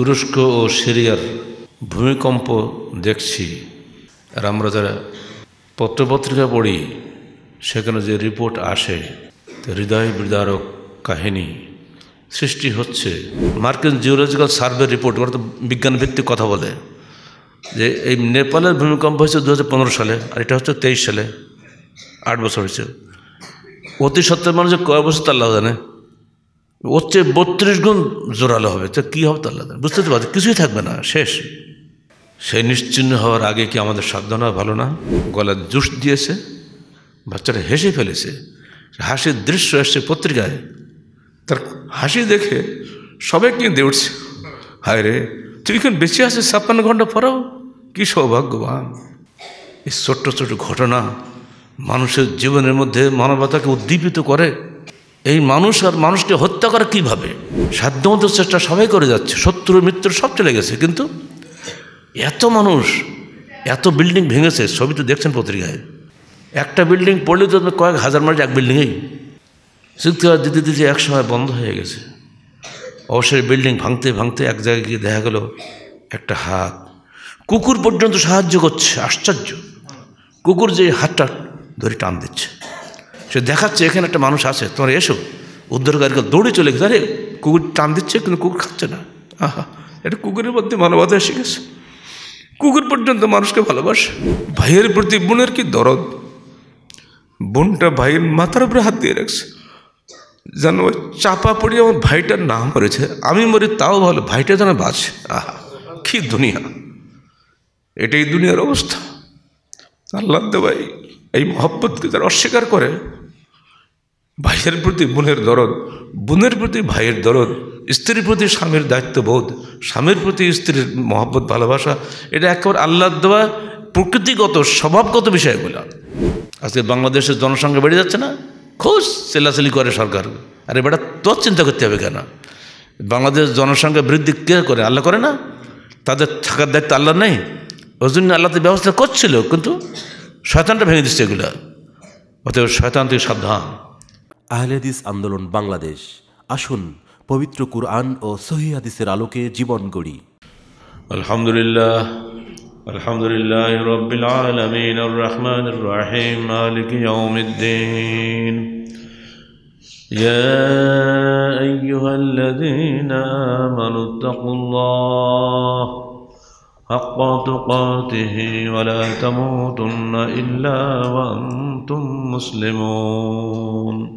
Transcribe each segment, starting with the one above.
তুরস্ক ও সিরিয়ার ভূমিকম্প দেখছি। আর আমরা যারা পত্রপত্রিকা পড়ি, সেখানে যে রিপোর্ট আসে, হৃদয় বিদারক কাহিনী সৃষ্টি হচ্ছে। মার্কিন জিওলজিক্যাল সার্ভে রিপোর্ট ওরা তো বিজ্ঞান ভিত্তিক কথা বলে, যে এই নেপালের ভূমিকম্প হয়েছে দু হাজার পনেরো সালে, আর এটা হচ্ছে তেইশ সালে, আট বছর হয়েছে। অতি সত্ত্বের মানুষের কয় বছর তো আল্লাহ জানে? ওর চেয়ে বত্রিশ গুণ জোরালো হবে। তো কী হবে তো আল্লাহ বুঝতে তো পারছি। কিছুই থাকবে না। শেষ। সেই নিশ্চিন্ন হওয়ার আগে কি আমাদের সাবধান ভালো না? গলার জুস দিয়েছে, বাচ্চাটা হেসে ফেলেছে, হাসির দৃশ্য এসছে পত্রিকায়। তার হাসি দেখে সবাই কেঁদে উঠছে। হায় রে, তুই এখন বেঁচে আছিস ছাপ্পান্ন ঘণ্টা পরেও? কি সৌভাগ্যবান। এই ছোট্ট ছোট্ট ঘটনা মানুষের জীবনের মধ্যে মানবতাকে উদ্দীপিত করে। এই মানুষ আর মানুষকে হত্যা করে কীভাবে? সাধ্যমতো চেষ্টা সবাই করে যাচ্ছে, শত্রু, মিত্র সব চলে গেছে, কিন্তু এত মানুষ, এত বিল্ডিং ভেঙেছে, ছবি তো দেখছেন পত্রিকায়। একটা বিল্ডিং পড়লে তো কয়েক হাজার মানুষ এক বিল্ডিংয়েই চিৎকার দিতে দিতে এক সময় বন্ধ হয়ে গেছে। অবশ্যই বিল্ডিং ভাঙতে ভাঙতে এক জায়গায় গিয়ে দেখা গেল, একটা হাত। কুকুর পর্যন্ত সাহায্য করছে, আশ্চর্য। কুকুর যে হাতটা ধরে টান দিচ্ছে। সে দেখাচ্ছে এখানে একটা মানুষ আছে, তোমার এসো। উদ্ধারকারীকে দৌড়ে চলে গেছে। আরে, কুকুর টান দিচ্ছে, কিন্তু কুকুর খাচ্ছে না। আহা, এটা কুকুরের মধ্যে মানবতা এসে গেছে। কুকুর পর্যন্ত মানুষকে ভালোবাসে। ভাইয়ের প্রতি বোনের কি দরদ? বোনটা ভাইয়ের মাথার উপরে হাত দিয়ে রাখছে। যেন ওই চাপা পড়ে আমার ভাইটার নাম মরেছে আমি মরি, তাও ভালো, ভাইটা যেন বাঁচে। আহা, কি দুনিয়া। এটাই দুনিয়ার অবস্থা। আল্লাহ ভাই, এই মহব্বতকে যারা অস্বীকার করে ভাইয়ের প্রতি বোনের দরদ, বোনের প্রতি ভাইয়ের দরদ, স্ত্রীর প্রতি স্বামীর দায়িত্ববোধ, স্বামীর প্রতি স্ত্রীর মহব্বত, ভালোবাসা, এটা একেবারে আল্লাহ দেওয়া প্রকৃতিগত, স্বভাবগত বিষয়গুলো। আজকে বাংলাদেশের জনসংখ্যা বেড়ে যাচ্ছে না? খুশ চেলাচেলি করে সরকার। আরে বেটা, তোর চিন্তা করতে হবে কেন? বাংলাদেশ জনসংখ্যা বৃদ্ধি কে করে? আল্লাহ করে না? তাদের থাকার দায়িত্ব আল্লাহ নেই। ওই জন্য আল্লাহ তো ব্যবস্থা করছিল, কিন্তু শয়তানটা ভেঙে দিচ্ছে এগুলো। অতএব শয়তান থেকে সাবধান। আহলেদিস আন্দোলন বাংলাদেশ আসুন পবিত্র কুরআন ও সহি হাদিসের আলোকে জীবন গড়ি আলহামদুলিল্লাহ আলহামদুলিল্লাহ রব্বিল আলামিন আর রহমান রহিম মালিক ইয়াউমিদ্দিন يا أيها الذين آمنوا اتقوا الله حق تقاته ولا تموتن إلا وأنتم مسلمون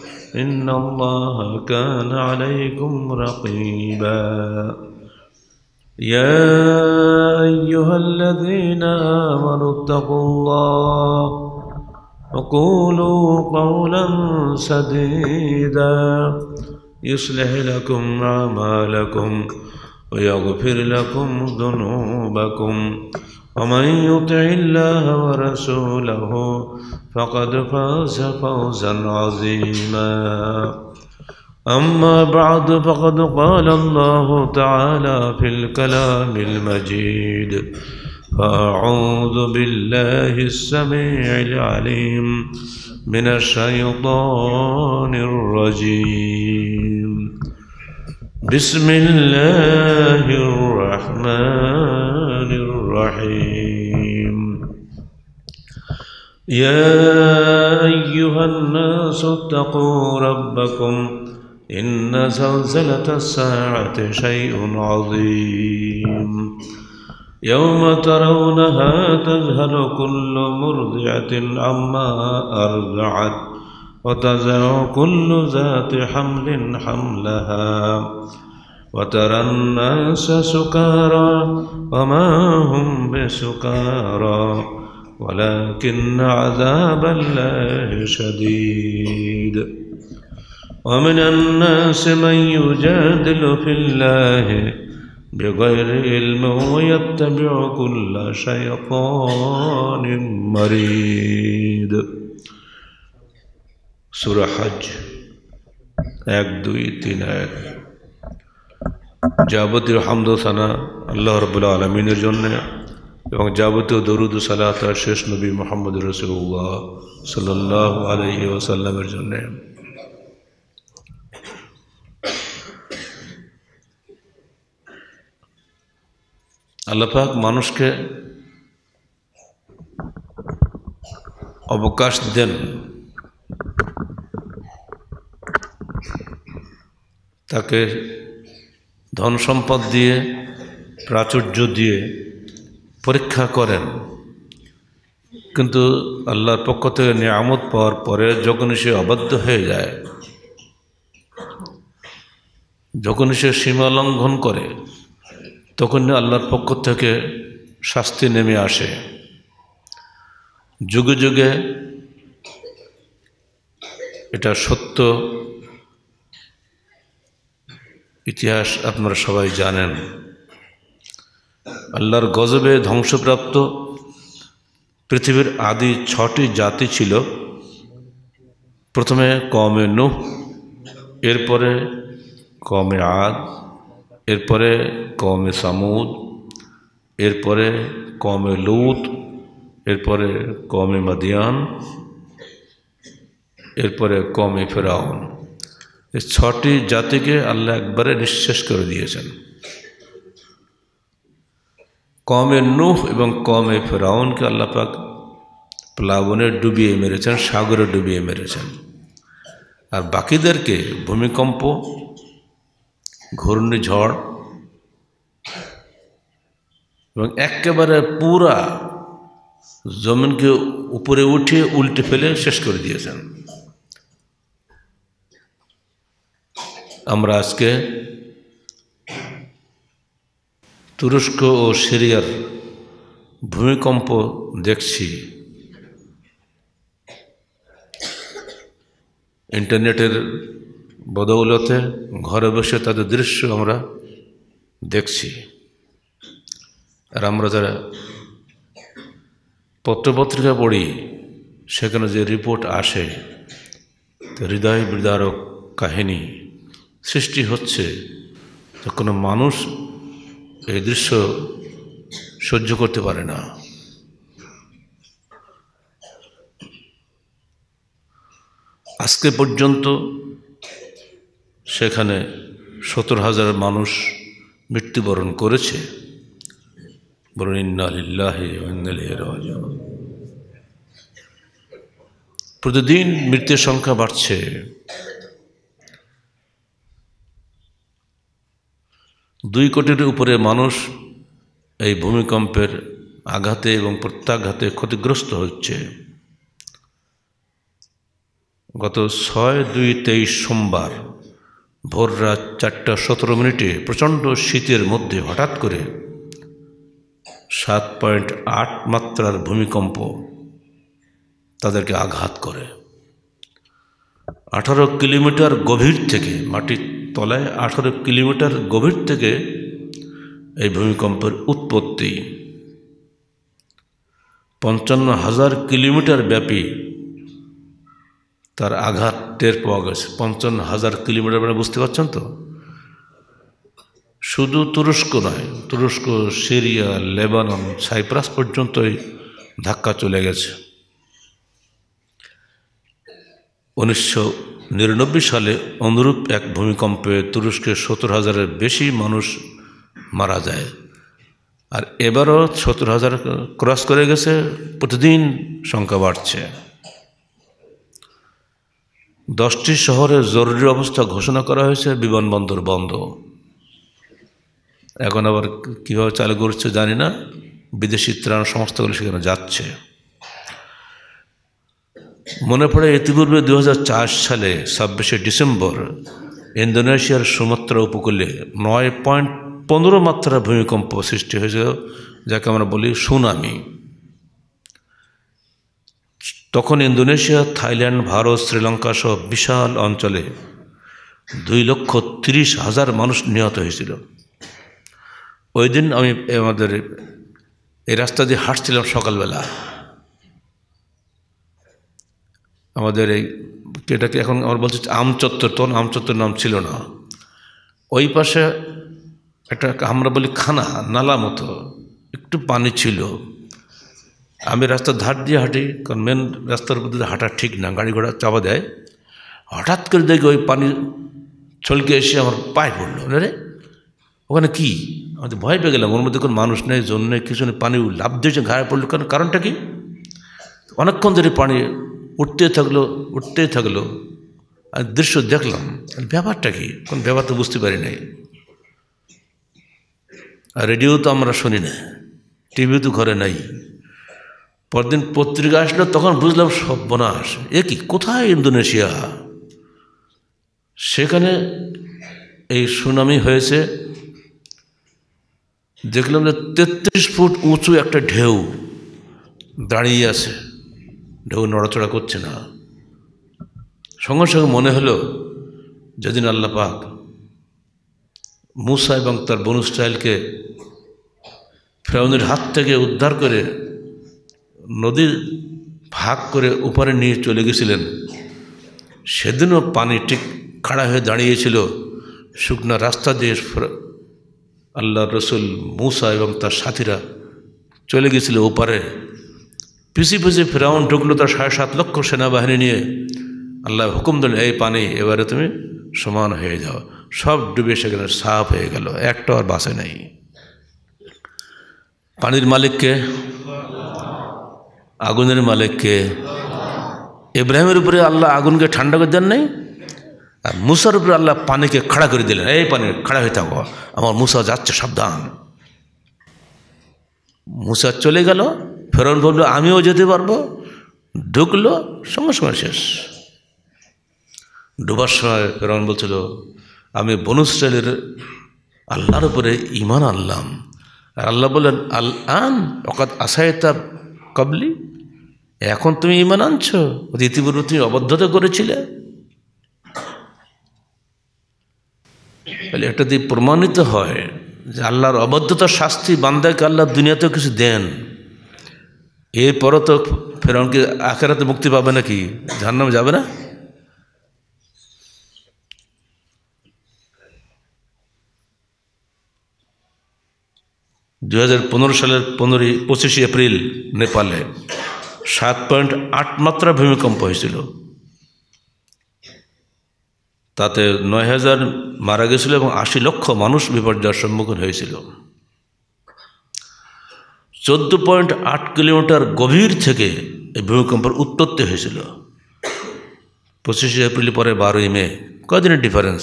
إن الله كان عليكم رقيبا. يا أيها الذين آمنوا اتقوا الله وقولوا قولا سديدا. يصلح لكم أعمالكم ويغفر لكم ذنوبكم. ومن يطع الله ورسوله فقد فاز فوزا عظيما. أما بعد فقد قال الله تعالى في الكلام المجيد فأعوذ بالله السميع العليم من الشيطان الرجيم. بسم الله الرحمن الرحيم. يا أيها الناس اتقوا ربكم إن زلزلة الساعة شيء عظيم. يوم ترونها تذهل كل مرضعة عما أرضعت. وتزع كل ذات حمل حملها وترى الناس سكارى وما هم بسكارى ولكن عذاب الله شديد. ومن الناس من يجادل في الله بغير علم ويتبع كل شيطان مريد. সুরা হজ এক দুই তিন এক যাবতীয় হামদ সানা আল্লাহ রবুল্লা আলমিনের জন্য এবং যাবতীয় দরুদ সালাত শেষ নবী মোহাম্মদ রসুল্লাহ সাল্লাহ আলহি ওসাল্লামের জন্যে আল্লাপাক মানুষকে অবকাশ দেন তাকে ধন সম্পদ দিয়ে, প্রাচুর্য দিয়ে পরীক্ষা করেন। কিন্তু আল্লাহর পক্ষ থেকে নিয়ামত পাওয়ার পরে যখনই সে অবাধ্য হয়ে যায় যখনই সে সীমা লঙ্ঘন করে তখনই আল্লাহর পক্ষ থেকে শাস্তি নেমে আসে। যুগে যুগে এটা সত্য। ইতিহাস আপনারা সবাই জানেন। আল্লাহর গজবে ধ্বংসপ্রাপ্ত পৃথিবীর আদি ছটি জাতি ছিল। প্রথমে কমে নুহ, এরপরে কমে আদ, এরপরে কমে সামুদ, এরপরে কমে লুত, এরপরে কমে মাদিয়ান এরপরে কমে ফেরাউন। এই ছটি জাতিকে আল্লাহ একবারে নিঃশেষ করে দিয়েছেন। কমে নুহ এবং কমে ফেরাউনকে আল্লাহ পাক প্লাবনে ডুবিয়ে মেরেছেন, সাগরে ডুবিয়ে মেরেছেন। আর বাকিদেরকে ভূমিকম্প, ঘূর্ণিঝড় এবং একেবারে পুরা জমিনকে উপরে উঠিয়ে উল্টে ফেলে শেষ করে দিয়েছেন। আমরা আজকে তুরস্ক ও সিরিয়ার ভূমিকম্প দেখছি। ইন্টারনেটের বদৌলতে ঘরে বসে তাদের দৃশ্য আমরা দেখছি। আর আমরা যারা পত্রপত্রিকা পড়ি, সেখানে যে রিপোর্ট আসে হৃদয় বিদারক কাহিনী। সৃষ্টি হচ্ছে, তো কোনো মানুষ এই দৃশ্য সহ্য করতে পারে না। আজকে পর্যন্ত সেখানে সত্তর হাজার মানুষ মৃত্যুবরণ করেছে। প্রতিদিন মৃত্যুর সংখ্যা বাড়ছে। দুই কোটির উপরে মানুষ এই ভূমিকম্পের আঘাতে এবং প্রত্যাঘাতে ক্ষতিগ্রস্ত হচ্ছে। গত ছয় দুই তেইশ সোমবার ভোর রাত চারটা সতেরো মিনিটে প্রচণ্ড শীতের মধ্যে হঠাৎ করে সাত পয়েন্ট আট মাত্রার ভূমিকম্প তাদেরকে আঘাত করে। আঠারো কিলোমিটার গভীর থেকে মাটির তলায় আঠারো কিলোমিটার গভীর থেকে এই ভূমিকম্পের উৎপত্তি। পঞ্চান্ন হাজার কিলোমিটার ব্যাপী তার আঘাত টের পাওয়া গেছে। পঞ্চান্ন হাজার কিলোমিটার মানে বুঝতে পারছেন তো? শুধু তুরস্ক নয়, তুরস্ক, সিরিয়া, লেবানন, সাইপ্রাস পর্যন্তই ধাক্কা চলে গেছে। উনিশশো নিরানব্বই সালে অনুরূপ এক ভূমিকম্পে তুরস্কের সত্তর হাজারের বেশি মানুষ মারা যায়। আর এবারও সত্তর হাজার ক্রস করে গেছে, প্রতিদিন সংখ্যা বাড়ছে। দশটি শহরে জরুরি অবস্থা ঘোষণা করা হয়েছে, বিমানবন্দর বন্ধ। এখন আবার কীভাবে চালু করছে জানি না, বিদেশি ত্রাণ সংস্থাগুলো সেখানে যাচ্ছে। মনে পড়ে ইতিপূর্বে দু হাজার চার সালে ছাব্বিশে ডিসেম্বর ইন্দোনেশিয়ার সুমাত্রা উপকূলে নয় পয়েন্ট পনেরো মাত্রা ভূমিকম্প সৃষ্টি হয়েছিল, যাকে আমরা বলি সুনামি। তখন ইন্দোনেশিয়া, থাইল্যান্ড, ভারত, শ্রীলঙ্কা সহ বিশাল অঞ্চলে দুই লক্ষ তিরিশ হাজার মানুষ নিহত হয়েছিল। ওই দিন আমি আমাদের এই রাস্তা দিয়ে হাঁটছিলাম সকালবেলা। আমাদের এই এটাকে এখন আমার বলছে আমচত্বর তখন আমচত্বর নাম ছিল না। ওই পাশে একটা আমরা বলি খানা, নালা মতো, একটু পানি ছিল। আমি রাস্তার ধার দিয়ে হাঁটি, কারণ মেন রাস্তার মধ্যে হাঁটা ঠিক না, গাড়ি ঘোড়া চাপা দেয়। হঠাৎ করে দেখি ওই পানি ছলকে এসে আমার পায়ে পড়ল। রে ওখানে কি? আমাদের ভয় পেয়ে গেলাম, ওর মধ্যে কোনো মানুষ নেই জন্য কিছু নেই, পানি লাভ দিয়েছে ঘায়ে পড়ল কারণ কারণটা কি? অনেকক্ষণ ধরে পানি উঠতে থাকল উঠতে থাকল, আর দৃশ্য দেখলাম। আর ব্যাপারটা কি? কোন ব্যাপার তো বুঝতে পারি নাই। আর রেডিও তো আমরা শুনি না, টিভি তো ঘরে নাই। পরদিন পত্রিকা আসলো, তখন বুঝলাম সব সর্বনাশ এ কি, কোথায় ইন্দোনেশিয়া? সেখানে এই সুনামি হয়েছে। দেখলাম যে তেত্রিশ ফুট উঁচু একটা ঢেউ দাঁড়িয়ে আছে। ঢেউ নড়াচড়া করছে না। সঙ্গে সঙ্গে মনে হলো, যেদিন আল্লাহ পাক মুসা এবং তার বনু স্টাইলকে ফেরাউনের হাত থেকে উদ্ধার করে নদীর ভাগ করে উপরে নিয়ে চলে গেছিলেন, সেদিনও পানি ঠিক খাড়া হয়ে দাঁড়িয়েছিল। শুকনো রাস্তা দিয়ে আল্লাহ রসুল মূসা এবং তার সাথীরা চলে গেছিল ওপারে। পিসি পিসি ফেরাউন ঢুকলো তার সাড়ে সাত লক্ষ সেনাবাহিনী নিয়ে। আল্লাহ হুকুম দিল, এই পানি, এবারে তুমি সমান হয়ে যাও। সব ডুবে সেখানে সাফ হয়ে গেল, একটা আর বাসে নেই। পানির মালিককে, আগুনের মালিককে, ইব্রাহিমের উপরে আল্লাহ আগুনকে ঠান্ডা করে দেন নাই, আর মুসার উপরে আল্লাহ পানিকে খাড়া করে দিলেন। এই পানি, খাড়া হয়ে থাকো, আমার মুসা যাচ্ছে, সাবধান। মুসা চলে গেল ফেরন বলল, আমিও যেতে পারব? ঢুকলো, সঙ্গে সঙ্গে শেষ। ডুবার সময় ফেরন বলছিল, আমি বনুশ্রেলের আল্লাহর উপরে ইমান আনলাম। আর আল্লাহ বললেন আল আন অকাত আসায়তা কবলি, এখন তুমি ইমান আনছো? ইতিপূর্বে তুমি অবদ্ধতা করেছিলে। তাহলে এটা দিয়ে প্রমাণিত হয় যে আল্লাহর অবদ্ধতার শাস্তি বান্দাকে আল্লাহ দুনিয়াতেও কিছু দেন। এরপরও তো ফেরাউনকে আখেরাতে মুক্তি পাবে নাকি? জাহান্নাম যাবে না? দু হাজার পনেরো সালের পনেরোই, পঁচিশে এপ্রিল নেপালে সাত পয়েন্ট আট মাত্রা ভূমিকম্প হয়েছিল। তাতে নয় হাজার মারা গেছিল এবং আশি লক্ষ মানুষ বিপর্যয়ের সম্মুখীন হয়েছিল। চোদ্দ পয়েন্ট আট কিলোমিটার গভীর থেকে এই ভূমিকম্পের উৎপত্তি হয়েছিল। পঁচিশে এপ্রিল পরে বারোই মে কদিনের ডিফারেন্স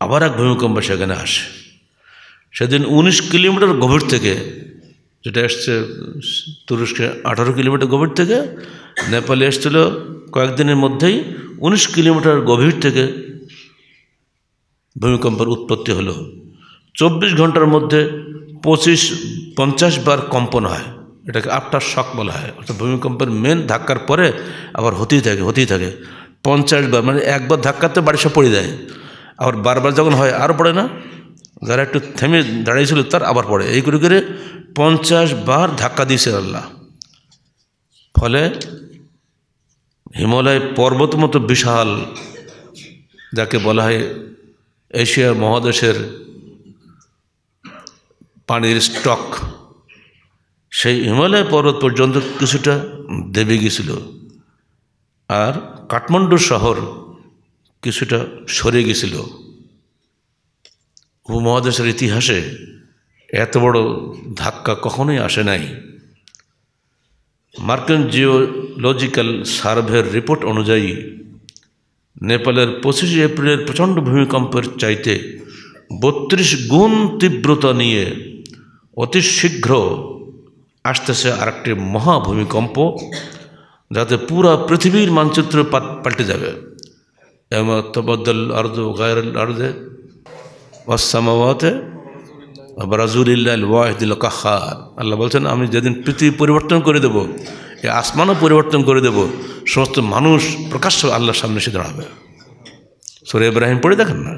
আবার এক ভূমিকম্প সেখানে আসে। সেদিন উনিশ কিলোমিটার গভীর থেকে, যেটা এসছে তুরস্কে আঠারো কিলোমিটার গভীর থেকে, নেপালে এসছিল কয়েকদিনের মধ্যেই উনিশ কিলোমিটার গভীর থেকে ভূমিকম্পের উৎপত্তি হলো। চব্বিশ ঘণ্টার মধ্যে পঁচিশ, পঞ্চাশ বার কম্পন হয়। এটাকে আফটার শক বলা হয়। অর্থাৎ ভূমিকম্পের মেন ধাক্কার পরে আবার হতেই থাকে হতেই থাকে। পঞ্চাশ বার মানে একবার ধাক্কাতে বাড়ি সব পড়ে যায়। আবার বারবার যখন হয় আরও পড়ে না। যারা একটু থেমে দাঁড়িয়েছিল, তার আবার পড়ে। এই করে করে পঞ্চাশ বার ধাক্কা দিয়েছে আল্লাহ। ফলে হিমালয় পর্বত মতো বিশাল, যাকে বলা হয় এশিয়া মহাদেশের পানির স্টক। সেই হিমালয় পর্বত পর্যন্ত কিছুটা দেবে গেছিল। আর কাঠমান্ডু শহর কিছুটা সরে গেছিল। উপমহাদেশের ইতিহাসে এত বড় ধাক্কা কখনোই আসে নাই। মার্কিন জিওলজিক্যাল সার্ভের রিপোর্ট অনুযায়ী, নেপালের পঁচিশে এপ্রিলের প্রচণ্ড ভূমিকম্পের চাইতে বত্রিশ গুণ তীব্রতা নিয়ে অতি শীঘ্র আসতেছে আরেকটি মহাভূমিকম্প যাতে পুরা পৃথিবীর মানচিত্র পাল্টে যাবে। এমন তবদ্দল আর্দ আর্দে ওয়াসামাওয়াতে রাজুলিল্লাহ ওয়াহিদুল কাহার। আল্লাহ বলছেন, আমি যেদিন পৃথিবী পরিবর্তন করে দেব, এই আসমানও পরিবর্তন করে দেব, সমস্ত মানুষ প্রকাশ্য আল্লাহর সামনে এসে দাঁড়াবে। সরে ইব্রাহিম পড়ে দেখেন না?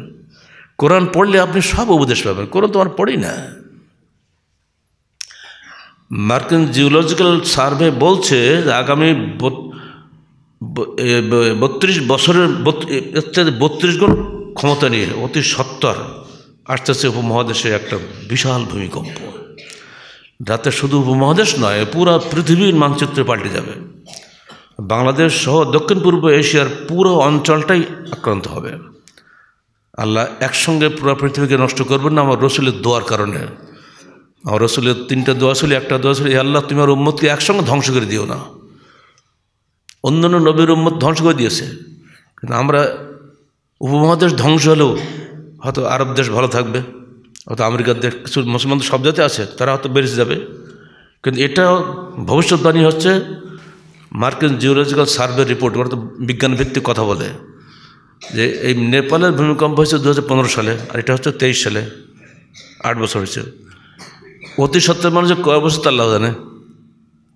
কোরআন পড়লে আপনি সব উপদেশ পাবেন, কোরআন তো পড়ি না। মার্কিন জিওলজিক্যাল সার্ভে বলছে আগামী বত্রিশ বছরের বত্রিশ গুণ ক্ষমতা নিয়ে অতি সত্তর আস্তে আস্তে উপমহাদেশে একটা বিশাল ভূমিকম্প। যাতে শুধু উপমহাদেশ নয়, পুরো পৃথিবীর মানচিত্রে পাল্টে যাবে। বাংলাদেশ সহ দক্ষিণ পূর্ব এশিয়ার পুরো অঞ্চলটাই আক্রান্ত হবে। আল্লাহ একসঙ্গে পুরো পৃথিবীকে নষ্ট করবেন না, আমার রসুলের দোয়ার কারণে। আমার রসুলের তিনটা দোয়া ছিল, একটা দোয়া ছিল আল্লাহ, তুমি আমার উম্মতকে একসঙ্গে ধ্বংস করে দিও না। অন্যান্য নবীর উম্মত ধ্বংস করে দিয়েছে। কিন্তু আমরা উপমহাদেশ ধ্বংস হলেও হয়তো আরব দেশ ভালো থাকবে, হয়তো আমেরিকার দেশ, কিছু মুসলমান সব জাতি আছে, তারা হয়তো বেড়ে যাবে। কিন্তু এটা ভবিষ্যৎবাণী হচ্ছে মার্কিন জিওলজিক্যাল সার্ভে রিপোর্ট, ওরা তো বিজ্ঞান ভিত্তিক কথা বলে, যে এই নেপালের ভূমিকম্প হয়েছে দু হাজার পনেরো সালে, আর এটা হচ্ছে তেইশ সালে, আট বছর হয়েছে। অতি সত্ত্বের মানুষের কয় বছর তাল্লাহ জানে?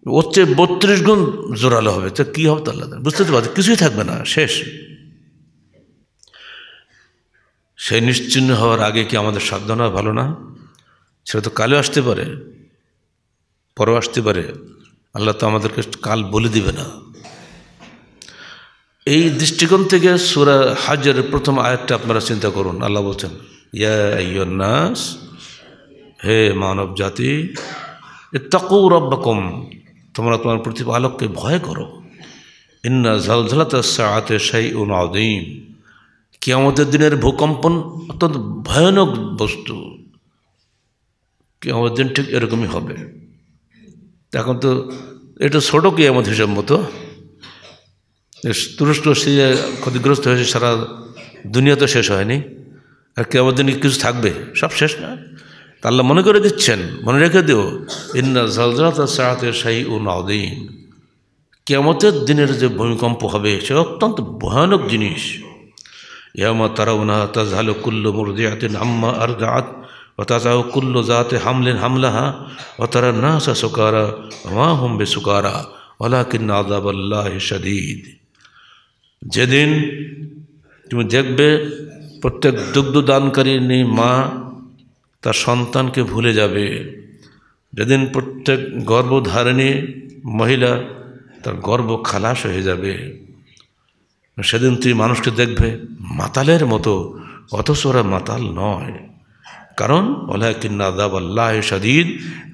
ওর চেয়ে বত্রিশ গুণ জোরালো হবে। তো কী হবে তাল্লাহ জানে। বুঝতে পারছি, কিছুই থাকবে না, শেষ। সেই নিশ্চিন্ন হওয়ার আগে কি আমাদের সাবধান ভালো না? সেটা তো কালে আসতে পারে, পরও আসতে পারে। আল্লাহ তো আমাদেরকে কাল বলে দিবে না। এই দৃষ্টিকোণ থেকে সুরা হাজের প্রথম আয়াতটা আপনারা চিন্তা করুন। আল্লাহ বলছেন, ইয়া ইয়াস হে মানব জাতি তাকু রব্বাকম, তোমরা তোমার প্রতিপালককে ভয় করো। ইন্না ঝালঝালাতে সাথে সেই উনাদিম কেয়ামতের দিনের ভূকম্পন অত্যন্ত ভয়ানক বস্তু। কেয়ামতের দিন ঠিক এরকমই হবে। এখন তো এটা ছোটো কেয়ামত হিসাব মতো। তুরস্ক সিরিয়া ক্ষতিগ্রস্ত হয়েছে, সারা দুনিয়া তো শেষ হয়নি। আর কেয়ামত দিন কিছু থাকবে, সব শেষ না? তা আল্লাহ মনে করে দিচ্ছেন, মনে রেখে দিও, ইন্না ঝালঝালাত সাহাতে শাহী ও নাউদ্দিন কেয়ামতের দিনের যে ভূমিকম্প হবে, সে অত্যন্ত ভয়ানক জিনিস। ইয়ামা তারাউনা তাজহালু কুল্লু মুরদিয়াতিন আম্মা আরদাআত ওয়া তাজাউ কুল্লু জাতি হামলিন হামলাহা, ওয়া তারা নাসা সুকারা, ওয়া হুম বিসুকারা ওয়ালাকিন আযাবাল্লাহি শাদীদ। যেদিন তুমি দেখবে, প্রত্যেক দুগ্ধ দানকারী মা তার সন্তানকে ভুলে যাবে। যেদিন প্রত্যেক গর্ভধারিণী মহিলা তার গর্ব খালাস হয়ে যাবে। সেদিন তুই মানুষকে দেখবে মাতালের মতো, অথচ ওরা মাতাল নয়। কারণ ওলাকিন আজাব আল্লাহ সাদিদ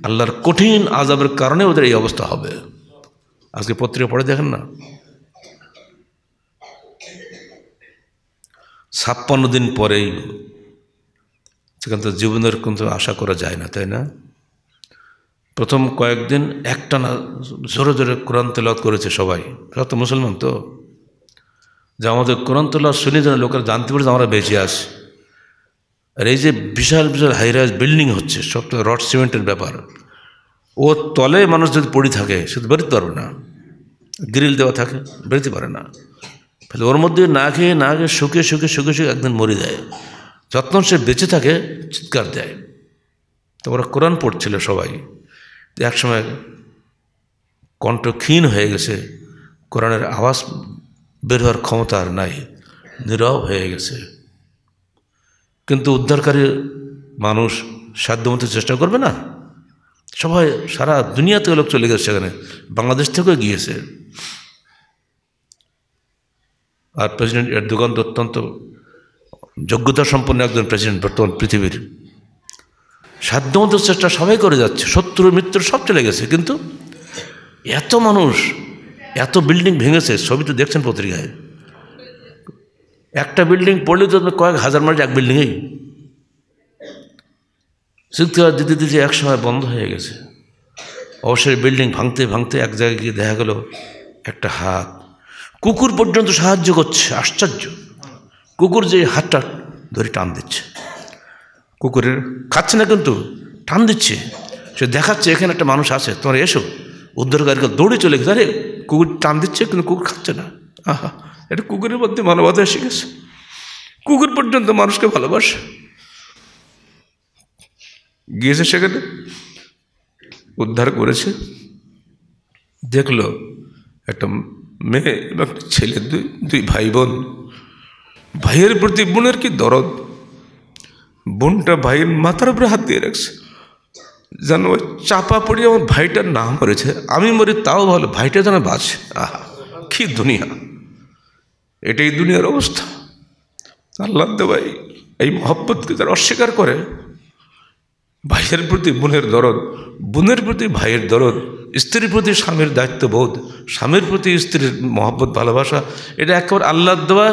আল্লাহর কঠিন আজাবের কারণে ওদের এই অবস্থা হবে। আজকে পত্রিকা পড়ে দেখেন না? ছাপ্পান্ন দিন পরেই থেকে জীবনের কিন্তু আশা করা যায় না, তাই না? প্রথম কয়েকদিন একটা না জোরে জোরে কোরআন তেলত করেছে সবাই। সব তো মুসলমান তো। যে আমাদের কোরআন তোলা শুনে যেন লোকেরা জানতে পারে আমরা বেঁচে আছি। আর এই যে বিশাল বিশাল হাইরাইজ বিল্ডিং হচ্ছে সব তো রড সিমেন্টের ব্যাপার। ও তলে মানুষ যদি পড়ে থাকে, সে তো বেরোতে পারবে না। গ্রিল দেওয়া থাকে, বেরোতে পারে না। ফলে ওর মধ্যে না খেয়ে না খেয়ে শুকিয়ে শুকিয়ে শুকিয়ে শুকিয়ে একদিন মরে যায়। যত্ন সে বেঁচে থাকে, চিৎকার দেয়। তো ওরা কোরআন পড়ছিল সবাই। একসময় কণ্ঠ ক্ষীণ হয়ে গেছে। কোরআনের আওয়াজ বের হওয়ার ক্ষমতা আর নাই, নীরব হয়ে গেছে। কিন্তু উদ্ধারকারী মানুষ সাধ্যমতো চেষ্টা করবে না? সবাই সারা দুনিয়াতে লোক চলে গেছে সেখানে, বাংলাদেশ থেকেও গিয়েছে। আর প্রেসিডেন্ট এরদোগান অত্যন্ত যোগ্যতা সম্পন্ন একজন প্রেসিডেন্ট বর্তমান পৃথিবীর। সাধ্যমতো চেষ্টা সবাই করে যাচ্ছে, শত্রু, মিত্র সব চলে গেছে, কিন্তু এত মানুষ, এত বিল্ডিং ভেঙেছে, ছবি তো দেখছেন পত্রিকায়। একটা বিল্ডিং পড়লে তো কয়েক হাজার মানুষ এক বিল্ডিংয়েই চিৎকার দিতে দিতে এক সময় বন্ধ হয়ে গেছে। অবশ্যই বিল্ডিং ভাঙতে ভাঙতে এক জায়গায় গিয়ে দেখা গেল একটা হাত। কুকুর পর্যন্ত সাহায্য করছে, আশ্চর্য। কুকুর যে হাতটা ধরে টান দিচ্ছে, কুকুরের খাচ্ছে না কিন্তু টান দিচ্ছে। সে দেখাচ্ছে, এখানে একটা মানুষ আছে, তোমার এসো। উদ্ধারকারীকে দৌড়ে চলে গেছে। আরে, কুকুর টান দিচ্ছে, কিন্তু কুকুর খাচ্ছে না। আহা, এটা কুকুরের মধ্যে মানবতা এসে গেছে। কুকুর পর্যন্ত মানুষকে ভালোবাসে। গিয়েছে সেখানে, উদ্ধার করেছে। দেখল একটা মেয়ে এবং একটা ছেলে, দুই দুই ভাই বোন। ভাইয়ের প্রতি বোনের কি দরদ? বোনটা ভাইয়ের মাথার উপরে হাত দিয়ে রাখছে। যেন ওই চাপা পড়ে আমার ভাইটার নাম মরেছে আমি মরি তাও ভালো, ভাইটা যেন বাঁচে। আহা, কি দুনিয়া। এটাই দুনিয়ার অবস্থা। আল্লাহ ভাই, এই মহব্বতকে যারা অস্বীকার করে, ভাইয়ের প্রতি বোনের দরদ, বোনের প্রতি ভাইয়ের দরদ, স্ত্রীর প্রতি স্বামীর দায়িত্ববোধ, স্বামীর প্রতি স্ত্রীর মহব্বত, ভালোবাসা, এটা একেবারে আল্লাহ দেওয়া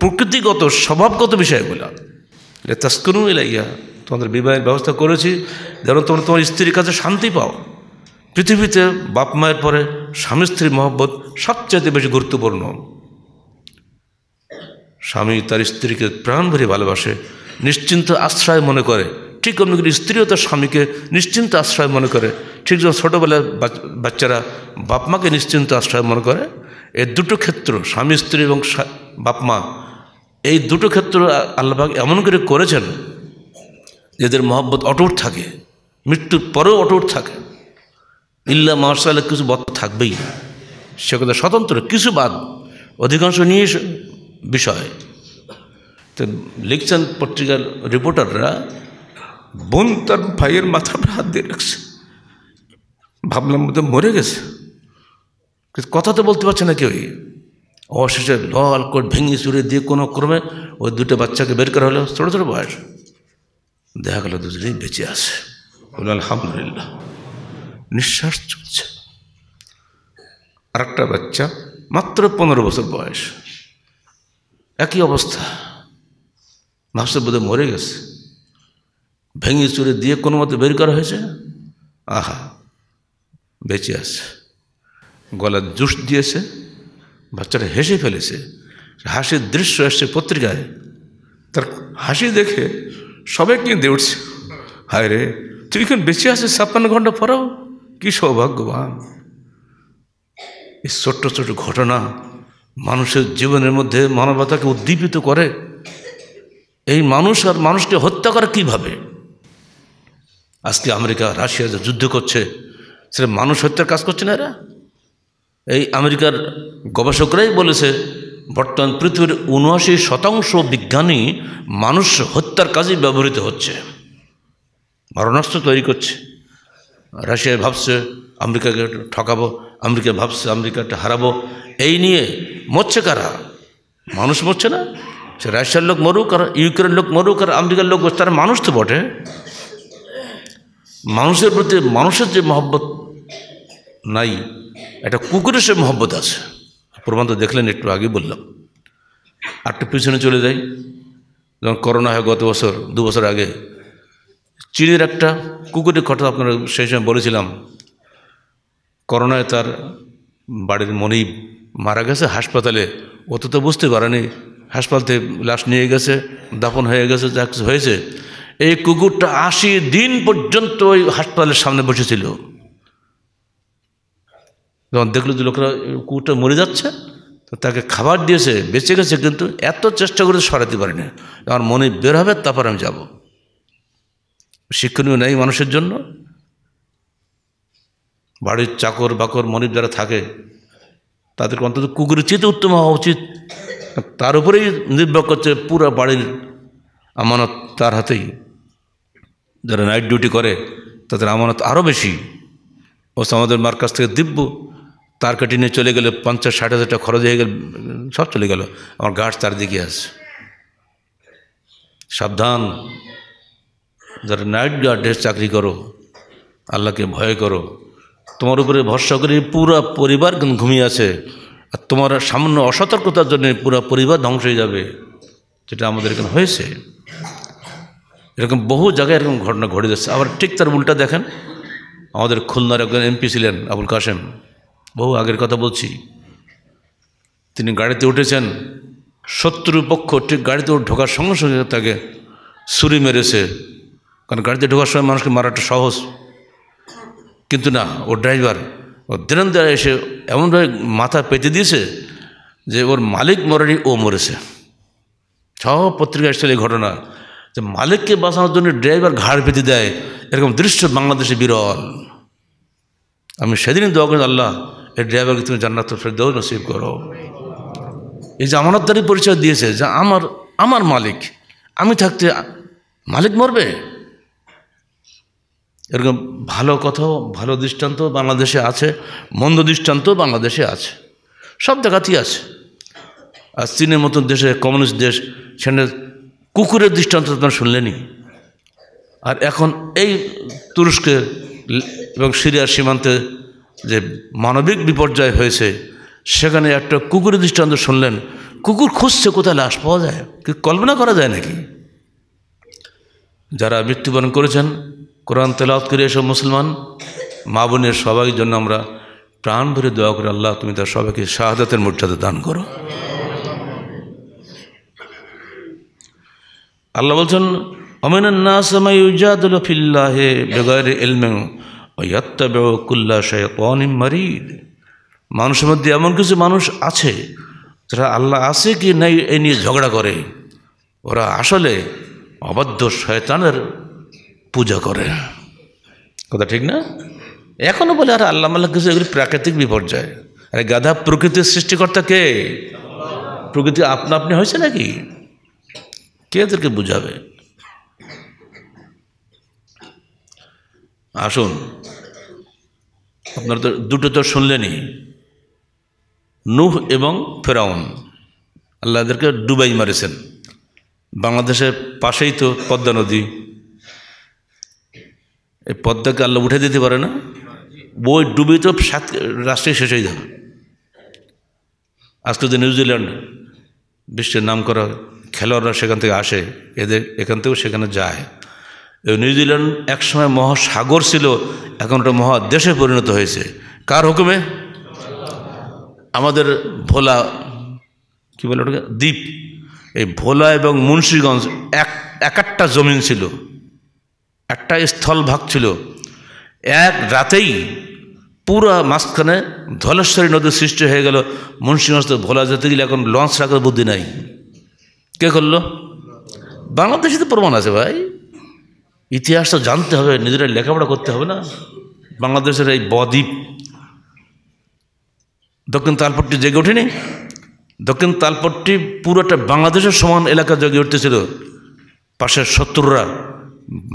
প্রকৃতিগত, স্বভাবগত বিষয়গুলো। এটা ইলাইয়া, তোমাদের বিবাহের ব্যবস্থা করেছি, যেন তোমরা তোমার স্ত্রীর কাছে শান্তি পাও। পৃথিবীতে বাপ মায়ের পরে স্বামী স্ত্রীর মহব্বত সবচেয়ে বেশি গুরুত্বপূর্ণ। স্বামী তার স্ত্রীকে প্রাণ ভরে ভালোবাসে, নিশ্চিন্ত আশ্রয় মনে করে। ঠিক অন্য স্ত্রীও তার স্বামীকে নিশ্চিন্ত আশ্রয় মনে করে। ঠিক যখন ছোটোবেলায় বাচ্চারা বাপ মাকে নিশ্চিন্ত আশ্রয় মনে করে এই দুটো ক্ষেত্র, স্বামী স্ত্রী এবং বাপ মা এই দুটো ক্ষেত্র আল্লাহবাক এমন করে করেছেন এদের মহব্বত অটুট থাকে, মৃত্যুর পরেও অটুট থাকে। ইল্লা মার্শালে কিছু বদ থাকবেই সে কথা স্বতন্ত্র, কিছু বাদ, অধিকাংশ নিয়ে বিষয়। তো লিখছেন পত্রিকার রিপোর্টাররা, বোন তার ভাইয়ের মাথার হাত দিয়ে রাখছে। ভাবলাম মধ্যে মরে গেছে। কথা তো বলতে পারছে না কেউই। অবশেষে লল কোট ভেঙে চুরে দিয়ে কোনো ক্রমে ওই দুটো বাচ্চাকে বের করা হলো। ছোটো ছোটো বয়স। দেখা গেল দুজনেই বেঁচে আছে। বলল আলহামদুলিল্লাহ। নিঃশ্বাস চলছে। আর একটা বাচ্চা, মাত্র পনেরো বছর বয়স। একই অবস্থা। ভাবছে বোধহয় মরে গেছে। ভেঙে চুরে দিয়ে কোনো মতো বের করা হয়েছে? আহা, বেঁচে আছে। গলার জুস দিয়েছে। বাচ্চাটা হেসে ফেলেছে, হাসির দৃশ্য এসছে পত্রিকায়। তার হাসি দেখে সবাই দিয়ে উঠছে। হায় রে তুই এখন বেঁচে আছিস ছাপ্পান্ন ঘণ্টা পরেও? কি সৌভাগ্যবান। এই ছোট্ট ছোট্ট ঘটনা মানুষের জীবনের মধ্যে মানবতাকে উদ্দীপিত করে। এই মানুষ আর মানুষকে হত্যা করে কীভাবে? আজকে আমেরিকা, রাশিয়া যে যুদ্ধ করছে, সেটা মানুষ হত্যার কাজ করছে না এরা? এই আমেরিকার গবেষকরাই বলেছে, বর্তমান পৃথিবীর উনআশি শতাংশ বিজ্ঞানী মানুষ হত্যার কাজে ব্যবহৃত হচ্ছে, মারণাস্ত্র তৈরি করছে। রাশিয়ায় ভাবছে, আমেরিকাকে ঠকাবো, আমেরিকা ভাবছে আমেরিকাটা হারাবো। এই নিয়ে মরছে কারা? মানুষ মরছে না? সে রাশিয়ার লোক মরুক আর ইউক্রেনের লোক মরুক আর আমেরিকার লোক তারা মানুষ তো বটে। মানুষের প্রতি মানুষের যে মহব্বত নাই একটা কুকুরের সে মহব্বত আছে। প্রমাণ তো দেখলেন, একটু আগে বললাম। আরটু পিছনে চলে যাই। যখন করোনা হয়, গত বছর, দু বছর আগে, চীনের একটা কুকুরের কথা আপনারা সেই সময় বলেছিলাম। করোনায় তার বাড়ির মনিব মারা গেছে, হাসপাতালে। অত তো বুঝতে পারেনি, হাসপাতালে লাশ নিয়ে গেছে, দাফন হয়ে গেছে, যা হয়েছে। এই কুকুরটা আশি দিন পর্যন্ত ওই হাসপাতালের সামনে বসেছিল। যখন দেখল যে লোকেরা কুকুরটা মরে যাচ্ছে, তো তাকে খাবার দিয়েছে বেঁচে গেছে, কিন্তু এত চেষ্টা করে সরাতে পারিনি। আমার মনে বের হবে, তারপর আমি যাব। শিক্ষণীয় নেই মানুষের জন্য। বাড়ির চাকর বাকর মনিব যারা থাকে, তাদেরকে অন্তত কুকুরের চেয়ে উত্তম হওয়া উচিত। তার উপরেই নির্ভর করছে পুরো বাড়ির আমানত তার হাতেই। যারা নাইট ডিউটি করে, তাদের আমানত আরও বেশি। ও আমাদের মার কাছ থেকে দিব্য। তার কাটি নিয়ে চলে গেলে পঞ্চাশ, ষাট হাজার টাকা খরচ হয়ে গেল, সব চলে গেল। আমার গাছ তার দিকে আছে। সাবধান। যারা নাইট গার্ডের চাকরি করো, আল্লাহকে ভয় করো, তোমার উপরে ভরসা করে পুরো পরিবার ঘুমিয়ে আছে, আর তোমার সামান্য অসতর্কতার জন্য পুরো পরিবার ধ্বংস হয়ে যাবে, যেটা আমাদের এখানে হয়েছে। এরকম বহু জায়গায় এরকম ঘটনা ঘটে যাচ্ছে। আবার ঠিক তার উল্টা দেখেন, আমাদের খুলনার একজন এমপি ছিলেন আবুল কাসেম বহু আগের কথা বলছি। তিনি গাড়িতে উঠেছেন শত্রু পক্ষ ঠিক গাড়িতে ঢোকার সঙ্গে সঙ্গে তাকে ছুরি মেরেছে। কারণ গাড়িতে ঢোকার সময় মানুষকে মারাটা সহজ। কিন্তু না ও ড্রাইভার, ও দিনান্দার এসে এমনভাবে মাথা পেতে দিয়েছে যে ওর মালিক মরেনি, ও মরেছে। সব পত্রিকা এসেছিল এই ঘটনা যে মালিককে বাঁচানোর জন্য ড্রাইভার ঘাড় পেতে দেয়, এরকম দৃশ্য বাংলাদেশে বিরল। আমি সেদিনই দোয়া করি আল্লাহ এই ড্রাইভারকে তুমি জান্নাত দেও নসিব করো। এই যে আমানতদারি পরিচয় দিয়েছে যে আমার আমার মালিক, আমি থাকতে মালিক মরবে? এরকম ভালো কথাও, ভালো দৃষ্টান্ত বাংলাদেশে আছে, মন্দ দৃষ্টান্ত বাংলাদেশে আছে। সব জায়গাতেই আছে। আর চীনের মতন দেশে, কমিউনিস্ট দেশ, সেখানে কুকুরের দৃষ্টান্ত আপনারা শুনলেনি আর এখন এই তুরস্কে এবং সিরিয়ার সীমান্তে যে মানবিক বিপর্যয় হয়েছে, সেখানে একটা কুকুরের দৃষ্টান্ত শুনলেন, কুকুর খুঁজছে কোথায় লাশ পাওয়া যায়? কল্পনা করা যায় নাকি? যারা মৃত্যুবরণ করেছেন, কোরআন তেলাওত করে এসব মুসলমান, মা বোনের সবাই জন্য আমরা প্রাণ ভরে দোয়া করে, আল্লাহ তুমি তার সবাইকে শাহাদাতের মর্যাদা দান করো। আল্লাহ বলছেন অমিনান্নাসমাইজাদুল ফিল্লাহে বেগর এলমে ওয়াত্তাবে কুল্লা মারিদ। মানুষের মধ্যে এমন কিছু মানুষ আছে, যারা আল্লাহ আছে কি নাই এ নিয়ে ঝগড়া করে। ওরা আসলে অবাধ্য শয়তানের পূজা করে। কথা ঠিক না? এখনও বলে, আর আল্লাহ মাল্লাহ কিছু এগুলি প্রাকৃতিক বিপর্যয়। আরে গাধা প্রকৃতির সৃষ্টিকর্তা কে? প্রকৃতি আপনা আপনি হয়েছে নাকি? কে এদেরকে বুঝাবে? আসুন। আপনারা তো দুটো তো শুনলেনই। নুহ এবং ফেরাউন, আল্লাহ এদেরকে ডুবাই মারেছেন। বাংলাদেশের পাশেই তো পদ্মা নদী। এই পদ্মাকে আল্লাহ উঠে দিতে পারে না? বই ডুবে তো সাত রাষ্ট্রে শেষ হয়ে যাবে। আজকে যে নিউজিল্যান্ড, বিশ্বের নাম করা খেলোয়াড়রা সেখান থেকে আসে। এদের এখান থেকেও সেখানে যায়। নিউজিল্যান্ড একসময় মহাসাগর ছিল, এখন ওটা মহাদেশে পরিণত হয়েছে। কার হুকুমে? আমাদের ভোলা, কি বলে ওটাকে? দ্বীপ। এই ভোলা এবং মুন্সীগঞ্জ এক এক একটা জমিন ছিল, একটা স্থল ভাগ ছিল। এক রাতেই পুরা মাঝখানে ধলেশ্বরী নদীর সৃষ্টি হয়ে গেল। মুন্সিগঞ্জ তো ভোলা যেতে গেলে এখন লঞ্চ রাখার বুদ্ধি নাই। কে করল? বাংলাদেশে তো প্রমাণ আছে ভাই। ইতিহাস তো জানতে হবে, নিজেরা লেখাপড়া করতে হবে না। বাংলাদেশের এই বদ্বীপ, দক্ষিণ তালপট্টি জেগে ওঠেনি। দক্ষিণ তালপট্টি পুরোটা বাংলাদেশের সমান এলাকা জেগে উঠতেছিল। পাশের শত্রুরা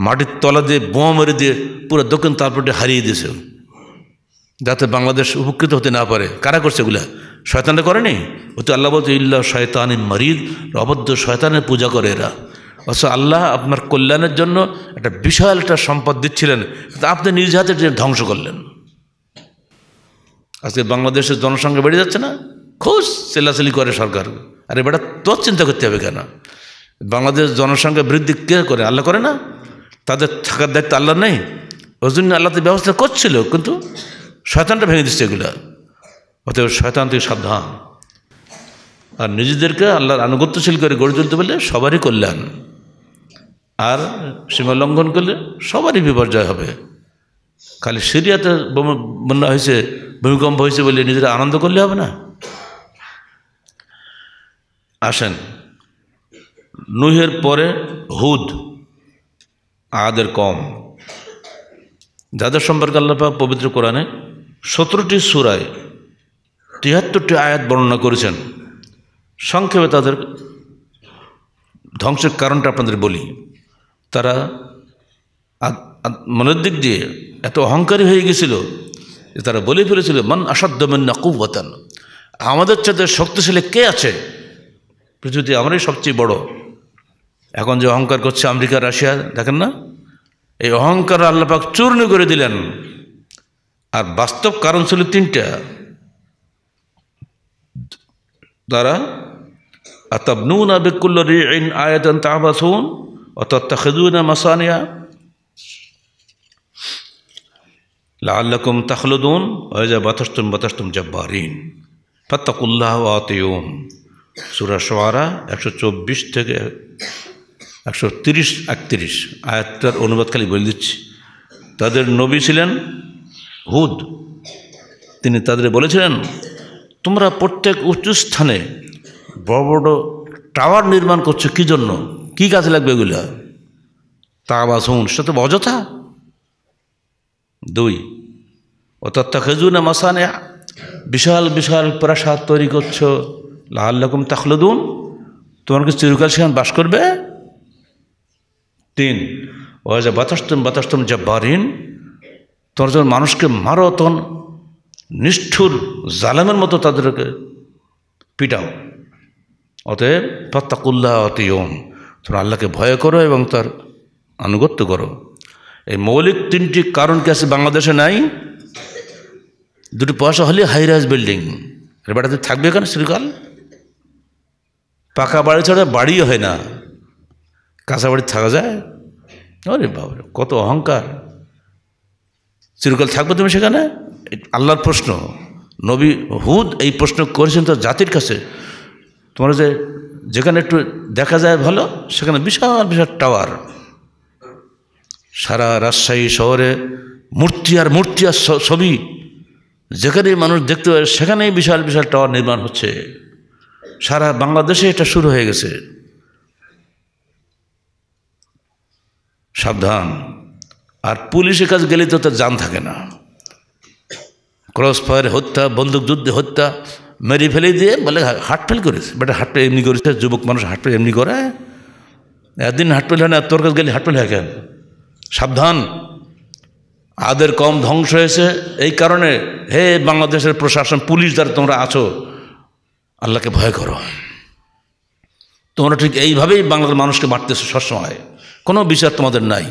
মাটির তলা দিয়ে বোমা মেরে দিয়ে পুরো দক্ষিণ তালপট্টি হারিয়ে দিয়েছে। যাতে বাংলাদেশ উপকৃত হতে না পারে। কারা করছে এগুলা? শয়তানটা করেনি? ও তো আল্লাহ বলছে, ইল্লা শয়তান মারিদ। অবদ্ধ শয়তানের পূজা করে এরা। অথচ আল্লাহ আপনার কল্যাণের জন্য একটা বিশাল একটা সম্পদ দিচ্ছিলেন। আপনি নিজ হাতে ধ্বংস করলেন। আজকে বাংলাদেশের জনসংখ্যা বেড়ে যাচ্ছে না? খুব চেলাচেলি করে সরকার। আর এবার তোর চিন্তা করতে হবে কেন? বাংলাদেশ জনসংখ্যা বৃদ্ধি কে করে? আল্লাহ করে না? তাদের থাকার দায়িত্ব আল্লাহ নেই। ওই জন্য আল্লাহ তো ব্যবস্থা করছিল, কিন্তু শয়তানটা ভেঙে দিচ্ছে এগুলা। অতএব শয়তান থেকে সাবধান। আর নিজেদেরকে আল্লাহর আনুগত্যশীল করে গড়ে তুলতে পারলে সবারই কল্যাণ। আর সীমা লঙ্ঘন করলে সবারই বিপর্যয় হবে। খালি সিরিয়াতে বন্যা হয়েছে, ভূমিকম্প হয়েছে বলে নিজেরা আনন্দ করলে হবে না? আসেন। নুহের পরে হুদ আদের কম। যাদের সম্পর্কে আল্লাপা পবিত্র কোরআনে সতেরোটি সুরায় তিয়াত্তরটি আয়াত বর্ণনা করেছেন, সংক্ষেপে তাদের ধ্বংসের কারণটা আপনাদের বলি। তারা মনের দিক দিয়ে এত অহংকারী হয়ে গেছিল যে তারা বলে ফেলেছিল, মান আসাদ্দমেন নাকুবতান আমাদের চাঁদে শক্তিশালী কে আছে? পৃথিবীতে আমরাই সবচেয়ে বড়। এখন যে অহংকার করছে আমেরিকা, রাশিয়া, দেখেন না? এই অহংকার আল্লাপাক চূর্ণ করে দিলেন। আর বাস্তব কারণ ছিল তিনটা। তারা আতাবনুন আবেকুল্ল রিন আয়াতন তাহবাসুন অতত্তাখেদুনা মাসানিয়া লাল্লাকুম তাখলুদুন ওয়াজা বাতাস্তুম বাতাস্তুম জব্বারিন ফত্তাকুল্লাহ আতিউন সুরা সোয়ারা একশো চব্বিশ থেকে একশো তিরিশ, একত্রিশ আয়াতটার অনুবাদ খালি বলে দিচ্ছি। তাদের নবী ছিলেন হুদ। তিনি তাদের বলেছিলেন, তোমরা প্রত্যেক উঁচু স্থানে বড় বড় টাওয়ার নির্মাণ করছ, কী জন্য? কী কাজে লাগবে এগুলা? তা বাসুন সে তো অযথা। দুই ও খেজুনা মাসানে বিশাল বিশাল প্রাসাদ তৈরি করছ। লাল্লাকুম তাখলুদুন। তোমার কি চিরকাল সেখানে বাস করবে? তিন ও ওয়াজা বাতাস্তম বাতাস্তম জব্বারিন। তোমার যখন মানুষকে মারো তখন নিষ্ঠুর জালামের মতো তাদেরকে পিটাও। অতএব ফত্তাকুল্লাহ অতিয়ম তোমরা আল্লাহকে ভয় করো এবং তার আনুগত্য করো। এই মৌলিক তিনটি কারণ কি আছে বাংলাদেশে নাই? দুটি পয়সা হলে হাই রাইজ বিল্ডিং বাড়িতে থাকবে কেন শ্রীকাল পাকা বাড়ি ছাড়া বাড়িও হয় না। কাঁচা বাড়ি থাকা যায়? আরে বাবা কত অহংকার। চিরকাল থাকবে তুমি সেখানে? আল্লাহর প্রশ্ন। নবী হুদ এই প্রশ্ন করেছেন তার জাতির কাছে। তোমরা যে যেখানে একটু দেখা যায় ভালো, সেখানে বিশাল বিশাল টাওয়ার। সারা রাজশাহী শহরে মূর্তি আর মূর্তি আর ছবি যেখানেই মানুষ দেখতে পায়, সেখানেই বিশাল বিশাল টাওয়ার নির্মাণ হচ্ছে। সারা বাংলাদেশে এটা শুরু হয়ে গেছে। সাবধান। আর পুলিশের কাছে গেলে তো তার জান থাকে না। ক্রস ফায়ার হত্যা বন্দুক যুদ্ধে হত্যা মেরে ফেলে দিয়ে বলে, হাট ফেল করেছে। বেটা, হাট ফেল এমনি করেছে, যুবক মানুষ হাট ফেল এমনি করে। একদিন হাট ফেল হয় না, তোর কাছে গেলে হাট ফেল হয় কেন? সাবধান। আদের কম ধ্বংস হয়েছে, এই কারণে হে বাংলাদেশের প্রশাসন, পুলিশ দ্বারা তোমরা আছো, আল্লাহকে ভয় করো। তোমরা ঠিক এইভাবেই বাংলার মানুষকে মারতেছো সবসময়। কোনো বিচার তোমাদের নাই।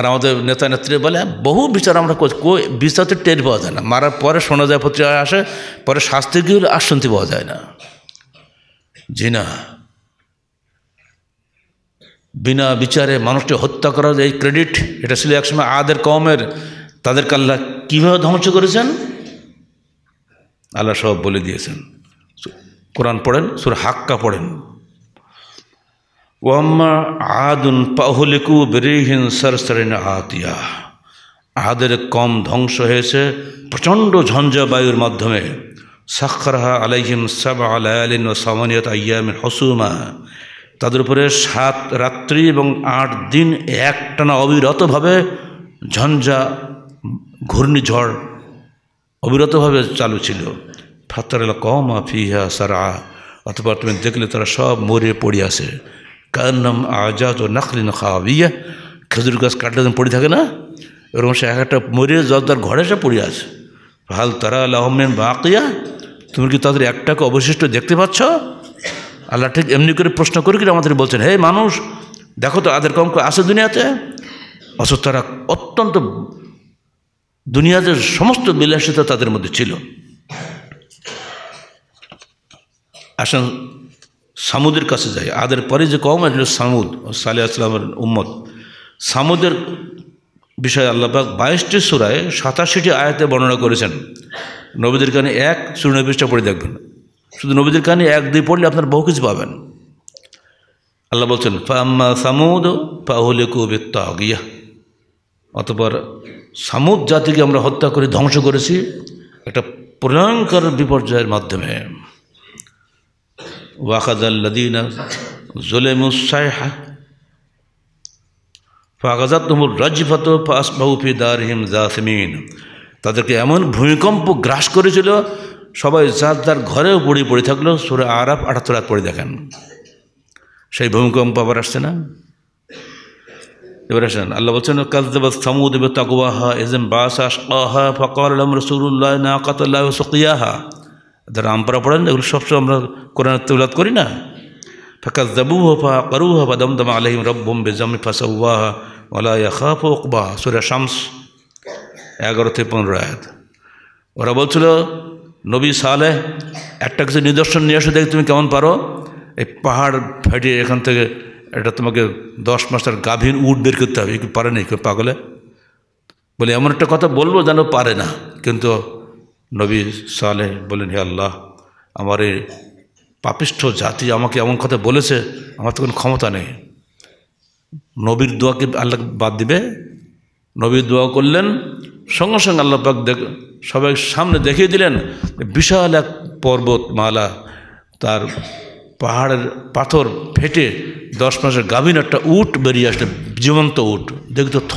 আর আমাদের নেতা নেত্রী বলে, বহু বিচার আমরা বিচার তো টের পাওয়া যায় না। মারার পরে শোনা যায় পত্রিকায় আসে, পরে শাস্তি কি হলে আর শুনতে পাওয়া যায় না। জি না। বিনা বিচারে মানুষকে হত্যা করার এই ক্রেডিট, এটা ছিল একসময় আদের কমের তাদের আল্লাহ কীভাবে ধ্বংস করেছেন? আল্লাহ সব বলে দিয়েছেন। কোরআন পড়েন, সুর হাক্কা পড়েন। ওয়াম্মা আদুন পাহলিকু বেরিহিন সরসরিন আতিয়া আদের কম ধ্বংস হয়েছে প্রচণ্ড ঝঞ্ঝা বায়ুর মাধ্যমে। সাক্ষরাহা আলাইহিম সাব আলায়ালিন ও সামানিয়ত আয়ামিন হসুমা। তাদের উপরে সাত রাত্রি এবং আট দিন একটানা অবিরতভাবে ঝঞ্ঝা, ঘূর্ণিঝড় অবিরতভাবে চালু ছিল। ফাতার কমা ফিহা সারা অথবা তুমি দেখলে তারা সব মরে পড়ে আসে কান্নাম আজাদ ও নাকলিন খাওয়াবিয়া খেজুর গাছ কাটলে পড়ে থাকে না? এরকম সে এক একটা মরে জলদার ঘরে সে পড়ে আছে। হাল তারা আহমেন বাকিয়া। তুমি কি তাদের একটাকে অবশিষ্ট দেখতে পাচ্ছ? আল্লাহ ঠিক এমনি করে প্রশ্ন করে কি আমাদের বলছেন, হে মানুষ, দেখো তো আদের কম আছে দুনিয়াতে? অথচ তারা অত্যন্ত দুনিয়াতে সমস্ত বিলাসিতা তাদের মধ্যে ছিল। আসেন সামুদের কাছে যাই আদের পরে যে কম আসলে সামুদ সালে আসলামের উম্মত, সামুদের বিষয়ে আল্লাহবাক বাইশটি সুরায় সাতাশিটি আয়াতে বর্ণনা করেছেন। নবীদের কানে এক চুরানব্বইটা পড়ে দেখবেন। শুধু নবীদের কানে এক, দুই পড়লে আপনার বহু কিছু পাবেন। আল্লাহ বলছেন ফাম্মা সামুদ পাহলে কুবিত্তা গিয়া অতপর সামুদ জাতিকে আমরা হত্যা করে ধ্বংস করেছি, একটা ভয়ঙ্কর বিপর্যয়ের মাধ্যমে। ওয়াকাদাল্লাদিনা জোলেমুসাইহা ফাগাজাত তুমুর রাজিফত ফাসবাহুফি দারহিম জাসমিন তাদেরকে এমন ভূমিকম্প গ্রাস করেছিল, সবাই যার যার ঘরেও পড়ে পড়ে থাকল, সুরে আরাফ আটাত্তর রাত পড়ে দেখেন। সেই ভূমিকম্প আবার আসছে না? এবার আসেন, আল্লাহ বলছেন কাজদাবাদ সামুদ তাকুয়াহা এজেম বাসা ফকর আলম রসুল্লাহ না কাতাল্লাহ সকিয়াহা। যারা আমপারা পড়েন, এগুলো সবসময় আমরা কোরআন তৌলাদ করি না। ফাঁকা জাবু হফা করু হফা দম দম আলহিম রব্বম বেজামি ফাসাউহা ওলা খাফ ওকবা সুরা শামস, এগারো থেকে পনেরো আয়াত। ওরা বলছিল, নবী সালেহ, একটা কিছু নিদর্শন নিয়ে এসে, দেখি তুমি কেমন পারো। এই পাহাড় ফেটে এখান থেকে এটা তোমাকে দশ মাসের গাভীর উট বের করতে হবে। কি পারে নি কেউ পাগলে? বলে, এমন একটা কথা বলব যেন পারে না। কিন্তু নবী সালেহ বলেন, হে আল্লাহ, আমার এই পাপিষ্ঠ জাতি আমাকে এমন কথা বলেছে, আমার তো কোনো ক্ষমতা নেই। নবীর দোয়াকে আল্লাহ বাদ দিবে। নবীর দোয়া করলেন, সঙ্গে সঙ্গে আল্লাহ পাক দেখ, সবাই সামনে দেখিয়ে দিলেন, বিশাল এক পর্বত মালা, তার পাহাড়ের পাথর ফেটে দশ মাসের গাভীর একটা উট বেরিয়ে আসলে, জীবন্ত উট। দেখি তো থ,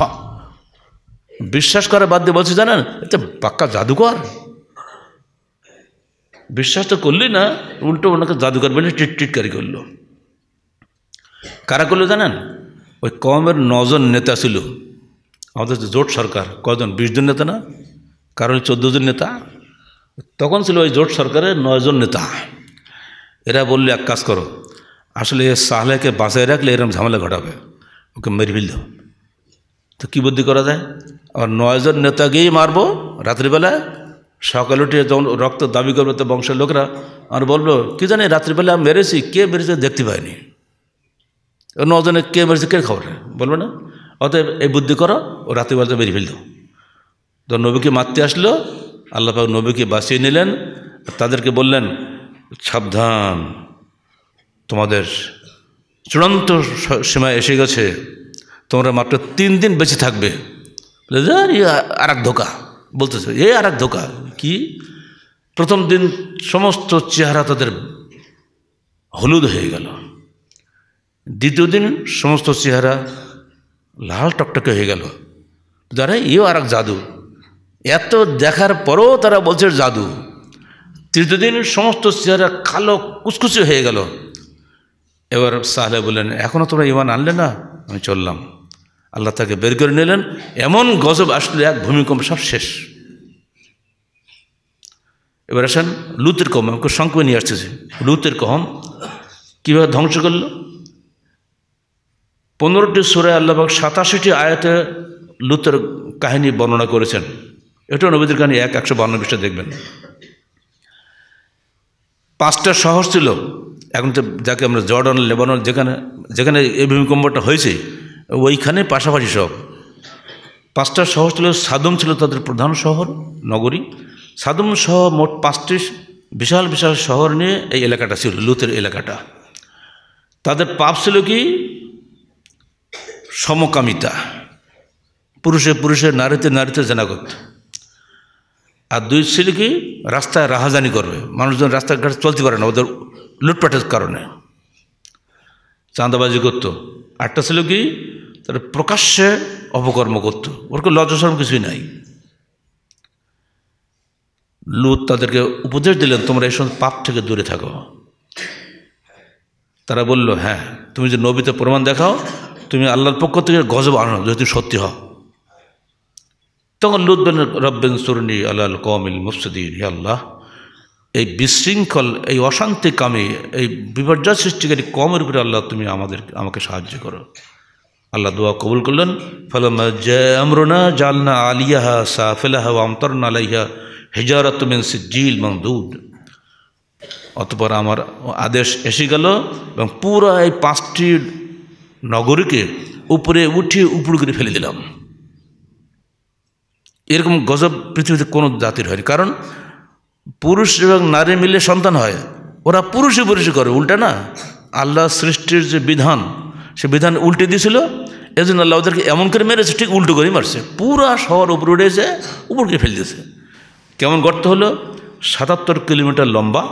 বিশ্বাস করে বাদ দিয়ে বলছে, জানেন এটা পাক্কা জাদুকর। বিশ্বাস তো করলি না, উল্টো ওনাকে জাদুকর বলে টিট টিটকারি করল। কারা করল জানেন? ওই কমের নজন নেতা ছিল। আমাদের জোট সরকার কজন বিশ জন নেতা না? কারণ চোদ্দ জন নেতা। তখন ছিল ওই জোট সরকারের নয়জন নেতা। এরা বললে, এক কাজ করো, আসলে সাহলেকে বাঁচায় রাখলে এরকম ঝামেলা ঘটাবে। ওকে মেরে ফেল তো কী বুদ্ধি করা যায়? আর নয়জন নেতাকেই মারবো রাত্রিবেলায়? সকালে উঠে যখন রক্ত দাবি করবে তো বংশের লোকরা, আর বলব, কি জানি রাত্রিবেলা আমি মেরেছি, কে মেরেছে দেখতে পাইনি। নজনে, কে মেরেছে, কে খবর? বলবে না। অতএব এই বুদ্ধি করো, ও রাত্রিবেলাতে মেরে ফেল দাও তো নবীকে মারতে আসলো আল্লাপাক নবীকে বাঁচিয়ে নিলেন তাদেরকে বললেন, সাবধান, তোমাদের চূড়ান্ত সীমায় এসে গেছে। তোমরা মাত্র তিন দিন বেঁচে থাকবে। আর এক ধোকা। বলতেছে, এ আর এক ধোকা। কি? প্রথম দিন সমস্ত চেহারা তাদের হলুদ হয়ে গেল। দ্বিতীয় দিন সমস্ত চেহারা লাল টকটকে হয়ে গেল। যারা এও আর এক জাদু। এত দেখার পরও তারা বলছে জাদু। তৃতীয় দিন সমস্ত চেহারা কালো কুচকুচি হয়ে গেল। এবার সাহলে বললেন এখনও তোমরা ইমান আনলে না? আমি চললাম। আল্লাহ তাকে বের করে নিলেন। এমন গজব আসলে এক ভূমিকম্প সব শেষ। এবার আসেন, লুতের কম আমাকে সংকমে নিয়ে আসতেছে। লুতের কম কীভাবে ধ্বংস করল? পনেরোটি সুরে আল্লাহবাক সাতাশিটি আয়াতে লুতের কাহিনী বর্ণনা করেছেন। এটাও নবীদের কাহিনী, এক একশো বান্ন পৃষ্ঠা দেখবেন। পাঁচটা শহর ছিল। এখন তো যাকে আমরা জর্ডন, লেবানন, যেখানে যেখানে এই ভূমিকম্পটা হয়েছে, ওইখানে পাশাপাশি সব। পাঁচটা শহর ছিল, সাদম ছিল তাদের প্রধান শহর, নগরী। সাদম সহ মোট পাঁচটি বিশাল বিশাল শহর নিয়ে এই এলাকাটা ছিল, লুতের এলাকাটা। তাদের পাপ ছিল কি? সমকামিতা। পুরুষে পুরুষে, নারীতে নারীতে জানা করত আর দুই ছিল কি? রাস্তায় রাহাজানি করবে। মানুষজন রাস্তাঘাট চলতে পারে না, ওদের লুটপাটের কারণে। চাঁদাবাজি করতো। আটটা ছিল কি? তারা প্রকাশ্যে অপকর্ম করতো। ওর কোনো লজ্জাসরম কিছুই নাই। লুত তাদেরকে উপদেশ দিলেন, তোমরা এই সময় পাপ থেকে দূরে থাকো। তারা বলল হ্যাঁ তুমি যে নবীতে প্রমাণ দেখাও, তুমি আল্লাহর পক্ষ থেকে গজব আনো, যদি তুমি সত্যি হও। তখন লুত বেন রব্বেন সুরনি আল্লাহ কমিল মুফসদিন, হে আল্লাহ, এই বিশৃঙ্খল, এই অশান্তি কামে, এই বিপর্যয় সৃষ্টিকারী কমের উপরে আল্লাহ তুমি আমাদের, আমাকে সাহায্য করো। আল্লাহ দোয়া কবুল করলেন। ফলমা আমরুনা জালনা আলিয়াহা সাফেলাহা আমতরনা আলাইহা হেজারত মিন সিজিল মংদুদ অতপর আমার আদেশ এসে গেল এবং পুরো এই পাঁচটি নগরীকে উপরে উঠিয়ে উপর করে ফেলে দিলাম। এরকম গজব পৃথিবীতে কোনো জাতির হয়নি। কারণ পুরুষ এবং নারী মিলে সন্তান হয়। ওরা পুরুষে পুরুষে করে, উল্টা না। আল্লাহ সৃষ্টির যে বিধান, সে বিধান উল্টে দিয়েছিল। এই জন্য আল্লাহ ওদেরকে এমন করে মেরেছে, ঠিক উল্টো করেই মারছে। পুরা শহর উপরে উঠেছে উপরকে ফেলে দিয়েছে। কেমন গর্ত হলো? সাতাত্তর কিলোমিটার লম্বা,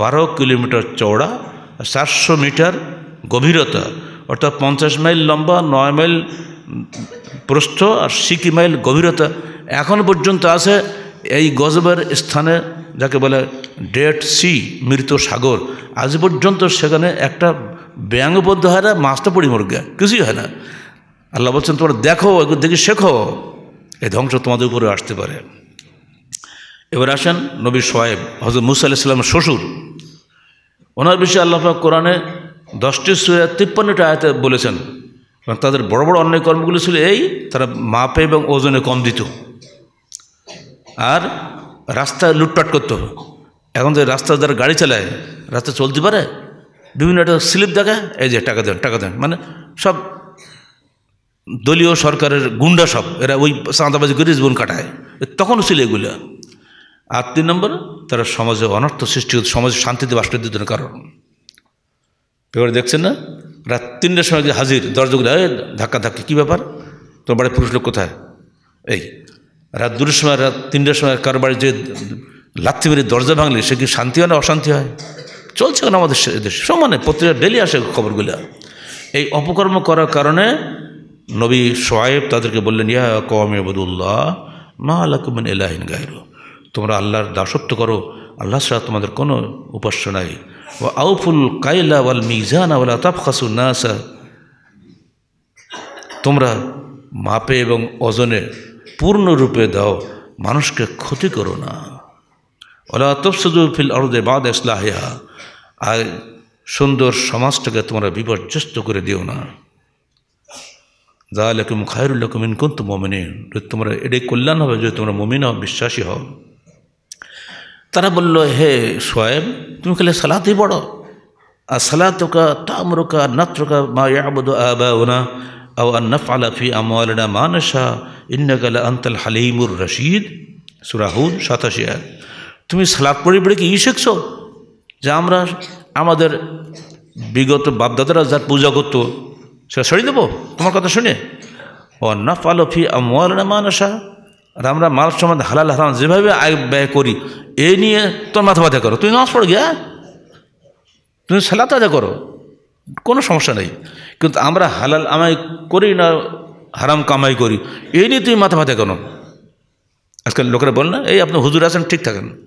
বারো কিলোমিটার চওড়া, চারশো মিটার গভীরতা, অর্থাৎ পঞ্চাশ মাইল লম্বা, নয় মাইল প্রস্থ আর সিকি মাইল গভীরতা এখন পর্যন্ত আছে এই গজবের স্থানে যাকে বলে ডেড সি, মৃত সাগর। আজ পর্যন্ত সেখানে একটা ব্যাঙ্গবদ্ধ হয় না মাছটা পড়ি মরগে, কিছুই হয় না। আল্লাহ বলছেন, তোমরা দেখো দেখে শেখো। এই ধ্বংস তোমাদের উপরে আসতে পারে। এবার আসেন নবী সোয়েব হজরত মুসা আলাইসাল্লামের শ্বশুর। ওনার বিষয়ে আল্লাহ কোরআনে দশটি সুরে তিপ্পান্নটা আয়তে বলেছেন, এবং তাদের বড় বড় অন্যায় কর্মগুলো ছিল এই, তারা মাপে এবং ওজনে কম দিত। আর রাস্তায় লুটপাট করতো। এখন যে রাস্তা যারা গাড়ি চালায়, রাস্তা চলতে পারে, বিভিন্ন একটা স্লিপ দেখায় এই যে টাকা দেন টাকা দেন মানে সব দলীয় সরকারের গুন্ডা সব, এরা ওই চাঁদাবাজি করে জীবন কাটায়। তখনও ছিল এগুলো। আর তিন নম্বর, তারা সমাজে অনর্থ সৃষ্টি সমাজে শান্তিতে বাস দিত না কারণ। এবারে দেখছেন না? রাত তিনটার সময় যে হাজির দরজাগুলো ধাক্কা, ধাক্কি, কী ব্যাপার? তোমার বাড়ির পুরুষ লোক কোথায়? এই, রাত দুটোর সময়, রাত তিনটার সময় কারও বাড়ি যে লাথি মেরে দরজা ভাঙলে, সে কি শান্তি হয় না অশান্তি হয়? চলছে কেন আমাদের দেশে। সমানে পত্রিকা ডেলি আসে খবরগুলো। এই অপকর্ম করার কারণে নবী সোয়েব তাদেরকে বললেন, ইয়া কম বদুল্লাহ মা আলাকুমিন এলাহিন গাইরু তোমরা আল্লাহর দাসত্ব করো, আল্লাহ ছাড়া তোমাদের কোনো উপাস্য নাই। ও আউফুল কাইলা ওয়াল মিজান ওয়ালা তাফখাসু নাসা। তোমরা মাপে এবং ওজনে পূর্ণরূপে দাও, মানুষকে ক্ষতি করো না। ওলা তফসুদু ফিল অর্দে বাদ ইসলাহিয়া আর সুন্দর সমাজটাকে তোমরা বিপর্যস্ত করে দিও না। জালেকুম খায়রুল্লাকুম ইনকুন্ত মমিনিন। তোমরা এটাই কল্যাণ হবে, যদি তোমরা মমিন হও, বিশ্বাসী হও। তারা বলল, হে সোয়েব তুমি খালি সালাতেই পড়ো। আর সালাতকা তামরকা নাত্রকা মা ইয়াবুদ আবাউনা আও আন নাফআলা ফি আমওয়ালিনা মা নাশা ইন্নাকা হালিমুর রশিদ। সূরা হুদ 87 তুমি সালাত পড়ে পড়ে কি ই শিখছো? যে আমরা আমাদের বিগত বাপদাদারা যার পূজা করতো, সেটা সরিয়ে দেবো? তোমার কথা শুনে? ও নাফআলা ফি আমওয়ালিনা মা নাশা আর আমরা মাল সম্বন্ধে হালাল হারাম যেভাবে আয় ব্যয় করি এই নিয়ে তোর মাথা ব্যথা করো। তুমি নামাজ পড়ো গিয়া? তুমি সালাত আদায় করো। কোনো সমস্যা নেই। কিন্তু আমরা হালাল আমাই করি না, হারাম কামাই করি এই নিয়ে তুমি মাথা ব্যথা কেন আজকাল লোকেরা বলে না, এই আপনি হুজুর আছেন, ঠিক থাকেন।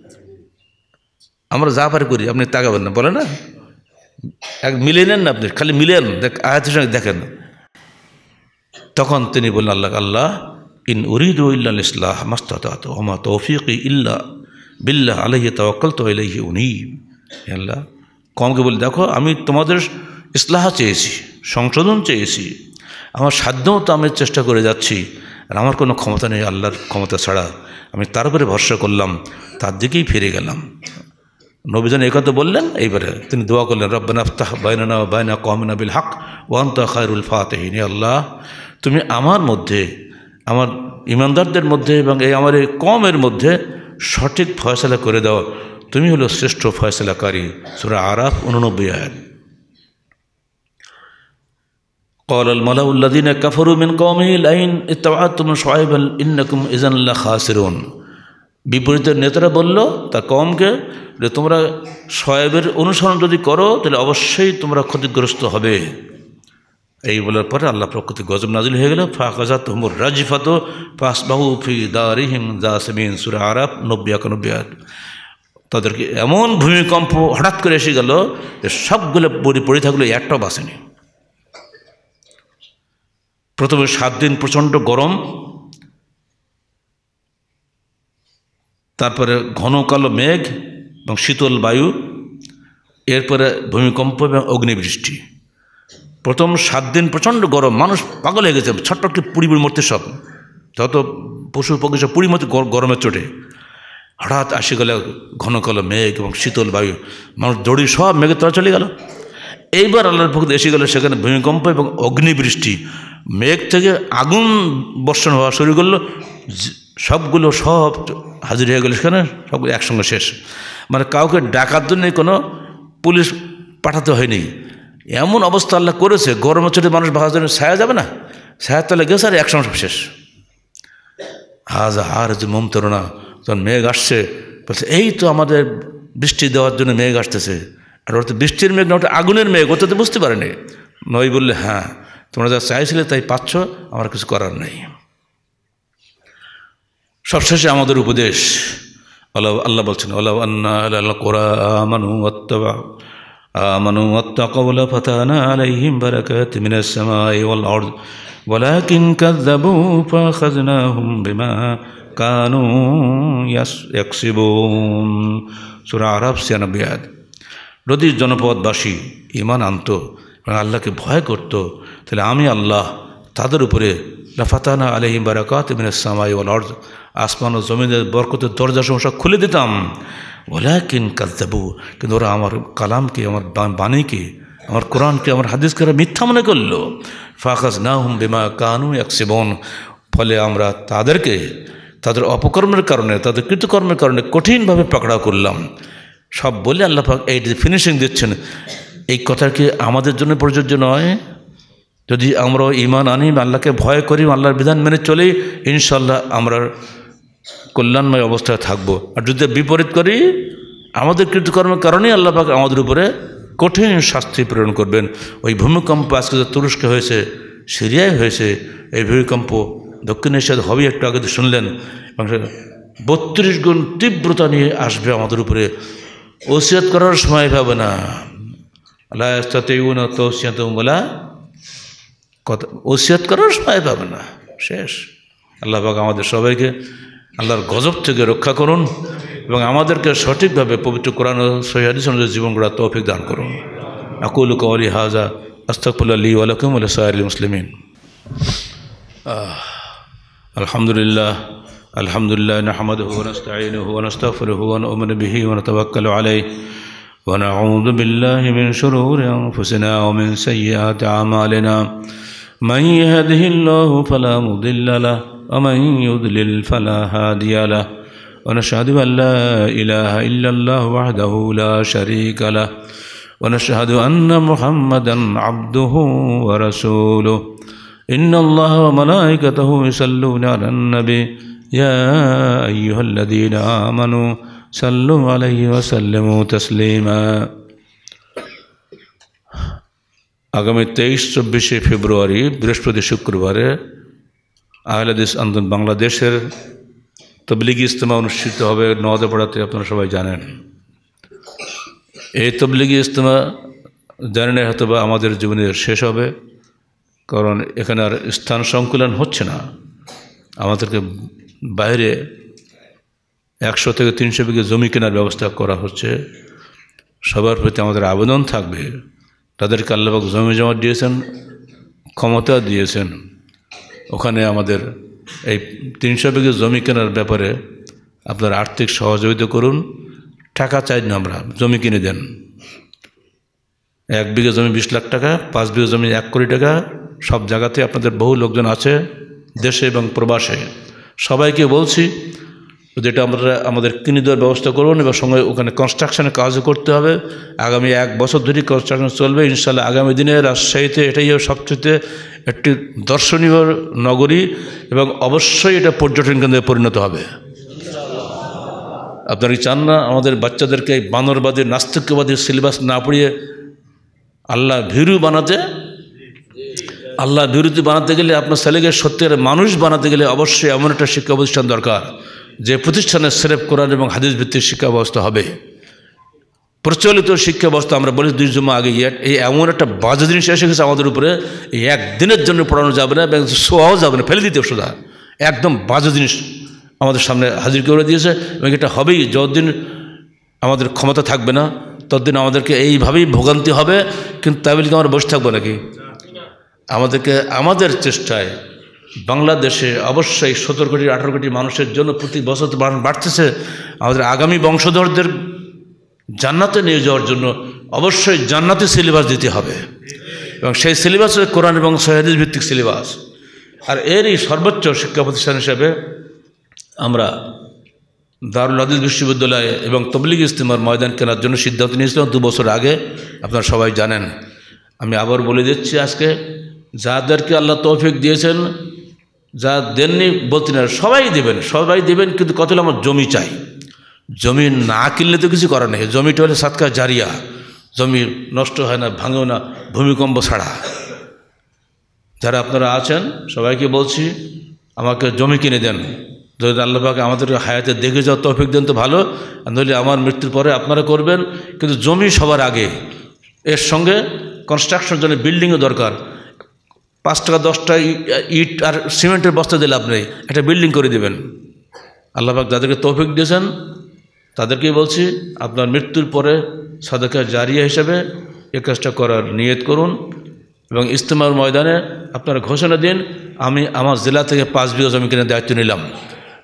আমরা যা পারি করি, আপনি তাকাবেন না, বলে না? এক মিলে নেন না আপনি, খালি মিলেন দেখ, আয়াতের সঙ্গে দেখেন। তখন তিনি বললেন, আল্লাহ আল্লাহ ইন উরিদ ইল্লা ইসলাহ মাস্তাত ওমা তৌফিক ইল্লা বিল্লাহ আলহি তওয়াক্কাল তো ইলাইহি উনিব আল্লাহ কমকে বলে, দেখো আমি তোমাদের ইসলাহ চেয়েছি, সংশোধন চেয়েছি, আমার সাধ্য মতো আমি চেষ্টা করে যাচ্ছি, আর আমার কোনো ক্ষমতা নেই, আল্লাহর ক্ষমতা ছাড়া। আমি তার উপরে ভরসা করলাম, তার দিকেই ফিরে গেলাম। নবীজন এই কথা বললেন, এইবারে তিনি দোয়া করলেন, রব্বান আফতাহ বাইনা বাইনা কমিনা বিল হক ওয়ান্তা খায়রুল ফাতেহিনী আল্লাহ, তুমি আমার মধ্যে আমার ইমানদারদের মধ্যে এবং এই আমার এই কমের মধ্যে সঠিক ফয়সলা করে দাও তুমি হলো শ্রেষ্ঠ ফয়সলাকারী সুরা আরাফ উননব্বই আয়াত قال الملأ الذين كفروا من قومه لئن اتبعتم شعيبا انكم اذا لخاسرون বিপরীতের নেতারা বলল তার কমকে যে তোমরা শয়েবের অনুসরণ যদি করো তাহলে অবশ্যই তোমরা ক্ষতিগ্রস্ত হবে এই বলার পরে আল্লাহ প্রকৃতি গজব নাজিল হয়ে গেল। ফাঁকাজাত হুমুর রাজিফাত ফি তাদেরকে এমন ভূমিকম্প হঠাৎ করে এসে গেল যে সবগুলো পড়ে পড়ে থাকল, একটাও বাসেনি প্রথমে সাত দিন প্রচণ্ড গরম, তারপরে ঘন কালো মেঘ এবং শীতল বায়ু, এরপরে ভূমিকম্প এবং অগ্নিবৃষ্টি। প্রথম সাত দিন প্রচণ্ড গরম, মানুষ পাগল হয়ে গেছে ছটপটকে পুড়ি পুড়ি মরতে সব। যত পশু পক্ষী সব পুড়ি মরতে গরমের চোটে। হঠাৎ আসে গেল ঘন কালো, মেঘ এবং শীতল বায়ু। মানুষ দড়ি সব মেঘের তলা চলে গেল। এইবার আল্লাহর ভক্ত এসে গেল সেখানে ভূমিকম্প এবং অগ্নিবৃষ্টি। মেঘ থেকে আগুন বর্ষণ হওয়া শুরু করল। সবগুলো সব হাজির হয়ে গেল সেখানে, সবগুলো একসঙ্গে শেষ। মানে কাউকে ডাকার জন্য কোনো পুলিশ পাঠাতে হয়নি। এমন অবস্থা আল্লাহ করেছে গরমের চোটে মানুষ বাঁচার জন্য ছায়া যাবে না? ছায়ার তলে গেছে আর একসঙ্গে সব শেষ। হাজ আর যে মমতরণা তখন মেঘ আসছে, বলছে, এই তো আমাদের বৃষ্টি দেওয়ার জন্য মেঘ আসতেছে। আর ওটা বৃষ্টির মেঘ না, ওটা আগুনের মেঘ, ওটা তো বুঝতে পারেনি। নই বললে হ্যাঁ তোমরা যা চাইছিলে তাই পাচ্ছ, আমার কিছু করার নেই। সবশেষে আমাদের উপদেশ, আল্লাহ আল্লাহ বলছেন আল্লাহ আল্লাহ কোরআ মানু অত্তবা آمنوا واتقوا لفتحنا عليهم بركات من السماء والأرض ولكن كذبوا فأخذناهم بما كانوا يكسبون سورة عرب ছিয়ানব্বই আয়াত যদি জনপদবাসী ইমান আনত এবং আল্লাহকে ভয় করত তাহলে আমি আল্লাহ তাদের উপরে লাফাতানা আলহিম বারাকাত মিন সামাই ওয়াল অর্জ আসমান ও জমিনের বরকতের দরজা সমস্যা খুলে দিতাম ওলাকিন কাজাবু কিন্তু ওরা আমার কালামকে, আমার বাণীকে, আমার কোরআনকে, আমার হাদিসকে ওরা মিথ্যা মনে করল। ফাকাস না হুম বেমা কানু এক সেবন ফলে আমরা তাদেরকে, তাদের অপকর্মের কারণে, তাদের কৃতকর্মের কারণে কঠিনভাবে পাকড়াও করলাম। সব বলে আল্লাহ পাক এই ফিনিশিং দিচ্ছেন, এই কথা কি আমাদের জন্য প্রযোজ্য নয়? যদি আমরা ইমান আনি, আল্লাহকে ভয় করি, আল্লাহর বিধান মেনে চলি ইনশাল্লাহ আমরা কল্যাণময় অবস্থায় থাকব। আর যদি বিপরীত করি, আমাদের কৃতকর্মের কারণেই আল্লাহ পাক আমাদের উপরে কঠিন শাস্তি প্রেরণ করবেন। ওই ভূমিকম্প আজকে যে তুরস্কে হয়েছে, সিরিয়ায় হয়েছে, এই ভূমিকম্প দক্ষিণ এশিয়াতে হবে একটু আগে শুনলেন, এবং বত্রিশ গুণ তীব্রতা নিয়ে আসবে আমাদের উপরে। ওসিয়াত করার সময় পাবে না। আল্লাহ তৌসিয়াত বলা কথা, ওসিয়াত করার সময় পাবে না। শেষ। আল্লাহ পাক আমাদের সবাইকে আল্লাহর গজব থেকে রক্ষা করুন এবং আমাদেরকে সঠিকভাবে পবিত্র কোরআন ও সহিদিস অনুযায়ী জীবন গড়ার তৌফিক দান করুন আকুল কওয়ালি হাজা আস্তফুল্লা আলী ওয়ালাকুম আল্লাহ সাহেল মুসলিমিন الحمد لله الحمد لله نحمده ونستعينه ونستغفره ونؤمن به ونتوكل عليه ونعوذ بالله من شرور أنفسنا ومن سيئات أعمالنا من يهده الله فلا مضل له ومن يضلل فلا هادي له ونشهد أن لا إله إلا الله وحده لا شريك له ونشهد أن محمدا عبده ورسوله إن الله وملائكته يسلون على النبي يا أيها الذين آمنوا صلوا عليه وسلموا تسليما আগামী তেইশ চব্বিশে ফেব্রুয়ারি বৃহস্পতি শুক্রবারে আহলাদিস আন্দোলন বাংলাদেশের তবলিগি ইজতেমা অনুষ্ঠিত হবে নওয়াদাপাড়াতে আপনারা সবাই জানেন। এই তবলিগি ইজতেমা জানেন হয়তো বা আমাদের জীবনের শেষ হবে, কারণ এখানে আর স্থান সংকুলন হচ্ছে না। আমাদেরকে বাইরে একশো থেকে তিনশো বিঘে জমি কেনার ব্যবস্থা করা হচ্ছে। সবার প্রতি আমাদের আবেদন থাকবে। তাদেরকে আল্লাহবাক জমি জমা দিয়েছেন, ক্ষমতা দিয়েছেন। ওখানে আমাদের এই তিনশো বিঘে জমি কেনার ব্যাপারে আপনার আর্থিক সহযোগিতা করুন। টাকা চাই না আমরা, জমি কিনে দেন। এক বিঘে জমি বিশ লাখ টাকা, পাঁচ বিঘে জমি এক কোটি টাকা, সব জায়গাতে আপনাদের বহু লোকজন আছে, দেশে এবং প্রবাসে। সবাইকে বলছি যেটা আমরা আমাদের কিনে দেওয়ার ব্যবস্থা করবেন এবং সঙ্গে ওখানে কনস্ট্রাকশনের কাজও করতে হবে। আগামী এক বছর ধরে কনস্ট্রাকশন চলবে ইনশাল্লাহ আগামী দিনে রাজশাহীতে এটাই সবচেয়ে একটি দর্শনীয় নগরী এবং অবশ্যই এটা পর্যটন কেন্দ্রে পরিণত হবে। আপনারা কি চান না আমাদের বাচ্চাদেরকে বানরবাদী নাস্তিক্যবাদী সিলেবাস না পড়িয়ে আল্লাহ ভীরু বানাতে? আল্লাহ বিরোধী বানাতে গেলে আপনার ছেলেকে সত্যের মানুষ বানাতে গেলে অবশ্যই এমন একটা শিক্ষা প্রতিষ্ঠান দরকার। যে প্রতিষ্ঠানে সেরেফ কোরআন এবং হাদিস ভিত্তিক শিক্ষা ব্যবস্থা হবে। প্রচলিত শিক্ষা ব্যবস্থা আমরা বলি দুই জমা আগে এই এমন একটা বাজে জিনিস এসে গেছে আমাদের উপরে। একদিনের জন্য পড়ানো যাবে না এবং শোয়াও যাবে না, ফেলে দিতে সোজা একদম বাজে জিনিস আমাদের সামনে হাজির করে দিয়েছে এবং এটা হবেই। যতদিন আমাদের ক্ষমতা থাকবে না, ততদিন আমাদেরকে এইভাবেই ভোগান্তি হবে, কিন্তু তাই বলে আমরা বসে থাকব নাকি? আমাদেরকে আমাদের চেষ্টায় বাংলাদেশে অবশ্যই সতেরো কোটি, আঠারো কোটি মানুষের জন্য প্রতি বছর বাড়তেছে। আমাদের আগামী বংশধরদের জান্নাতে নিয়ে যাওয়ার জন্য অবশ্যই জান্নাতে সিলেবাস দিতে হবে। এবং সেই সিলেবাস কোরআন এবং সহাদিস ভিত্তিক সিলেবাস আর এরই সর্বোচ্চ শিক্ষা প্রতিষ্ঠান হিসেবে আমরা দারুল হাদিস বিশ্ববিদ্যালয়ে এবং তবলিগ ইস্তেমার ময়দান কেনার জন্য সিদ্ধান্ত নিয়েছিলাম দু বছর আগে। আপনারা সবাই জানেন। আমি আবার বলে দিচ্ছি আজকে, যাদেরকে আল্লাহ তৌফিক দিয়েছেন যা দেননি বলতে না সবাই দেবেন সবাই দেবেন, কিন্তু কত আমার জমি চাই। জমি না কিনলে তো কিছু করার নেই। জমিটা হলে সাতকা জারিয়া। জমি নষ্ট হয় না, ভাঙেও না, ভূমিকম্প ছাড়া। যারা আপনারা আছেন, সবাইকে বলছি, আমাকে জমি কিনে দেন। যদি আল্লাহকে আমাদের হায়াতে দেখে যাওয়া তৌফিক দেন তো ভালো নইলে আমার মৃত্যুর পরে আপনারা করবেন। কিন্তু জমি সবার আগে। এর সঙ্গে কনস্ট্রাকশন জন্য বিল্ডিংও দরকার। পাঁচ টাকা দশটা ইট আর সিমেন্টের বস্তা দিলে আপনি একটা বিল্ডিং করে দেবেন। আল্লাহবাক যাদেরকে তৌফিক দিয়েছেন, তাদেরকেই বলছি, আপনার মৃত্যুর পরে সাদাকা জারিয়া হিসেবে এ কাজটা করার নিয়ত করুন এবং ইস্তেমার ময়দানে আপনারা ঘোষণা দিন, আমি আমার জেলা থেকে পাঁচ বিঘা জমি কেনার দায়িত্ব নিলাম।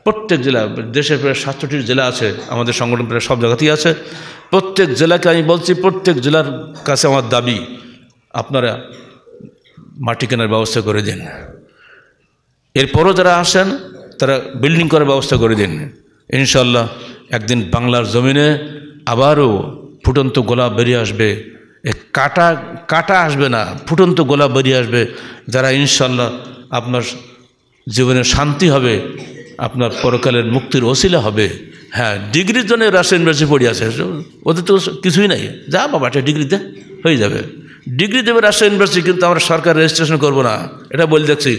প্রত্যেক জেলা দেশের প্রায় সাতষট্টি জেলা আছে, আমাদের সংগঠন প্রায় সব জায়গাতেই আছে। প্রত্যেক জেলাকে আমি বলছি, প্রত্যেক জেলার কাছে আমার দাবি, আপনারা মাটি কেনার ব্যবস্থা করে দিন। এরপরও যারা আসেন, তারা বিল্ডিং করার ব্যবস্থা করে দিন। ইনশাল্লাহ একদিন বাংলার জমিনে আবারও ফুটন্ত গোলাপ বেরিয়ে আসবে। কাটা কাটা আসবে না, ফুটন্ত গোলাপ বেরিয়ে আসবে। যারা ইনশাল্লাহ আপনার জীবনে শান্তি হবে, আপনার পরকালের মুক্তির অশিলা হবে। হ্যাঁ ডিগ্রির জন্য রাজশাহী ইউনিভার্সিটি পড়ে আছে। ওদের তো কিছুই নাই। যা বাবা ডিগ্রিতে হয়ে যাবে। ডিগ্রি দেবে রাজশাহী ইউনিভার্সিটি কিন্তু আমরা সরকার রেজিস্ট্রেশন করবো না এটা বলে দেখছি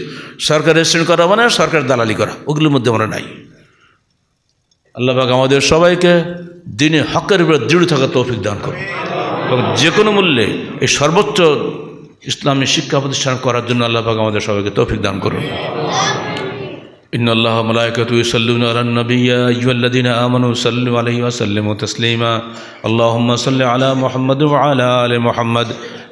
সরকার রেজিস্ট্রেশন করা মানে সরকার দালালি করা ওগুলোর মধ্যে আমরা নাই আল্লাহবাক আমাদের সবাইকে দিনে হকের উপরে দৃঢ় থাকা তৌফিক দান করুন এবং যে কোনো মূল্যে এই সর্বোচ্চ ইসলামী শিক্ষা প্রতিষ্ঠান করার জন্য আল্লাহ পাক আমাদের সবাইকে তৌফিক দান করুন إن الله وملائكته يصلون على النبي يا أيها الذين آمنوا صلوا عليه وسلموا تسليما اللهم صل على محمد وعلى آل محمد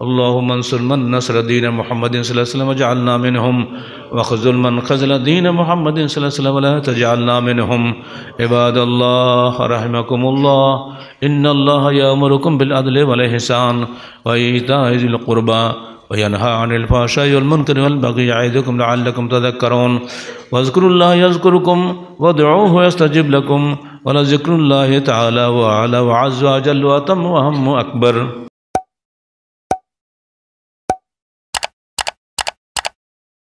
اللهم انصر من نصر دين محمد صلى الله عليه وسلم وجعلنا منهم وخذل من خذل دين محمد صلى الله عليه وسلم ولا تجعلنا منهم عباد الله رحمكم الله إن الله يأمركم بالعدل والإحسان وإيتاء ذي القربى وينهى عن الفحشاء والمنكر والبغي يعظكم لعلكم تذكرون واذكروا الله يذكركم وادعوه يستجب لكم ولذكر الله تعالى وأعلى وعز وجل وأتم وهم أكبر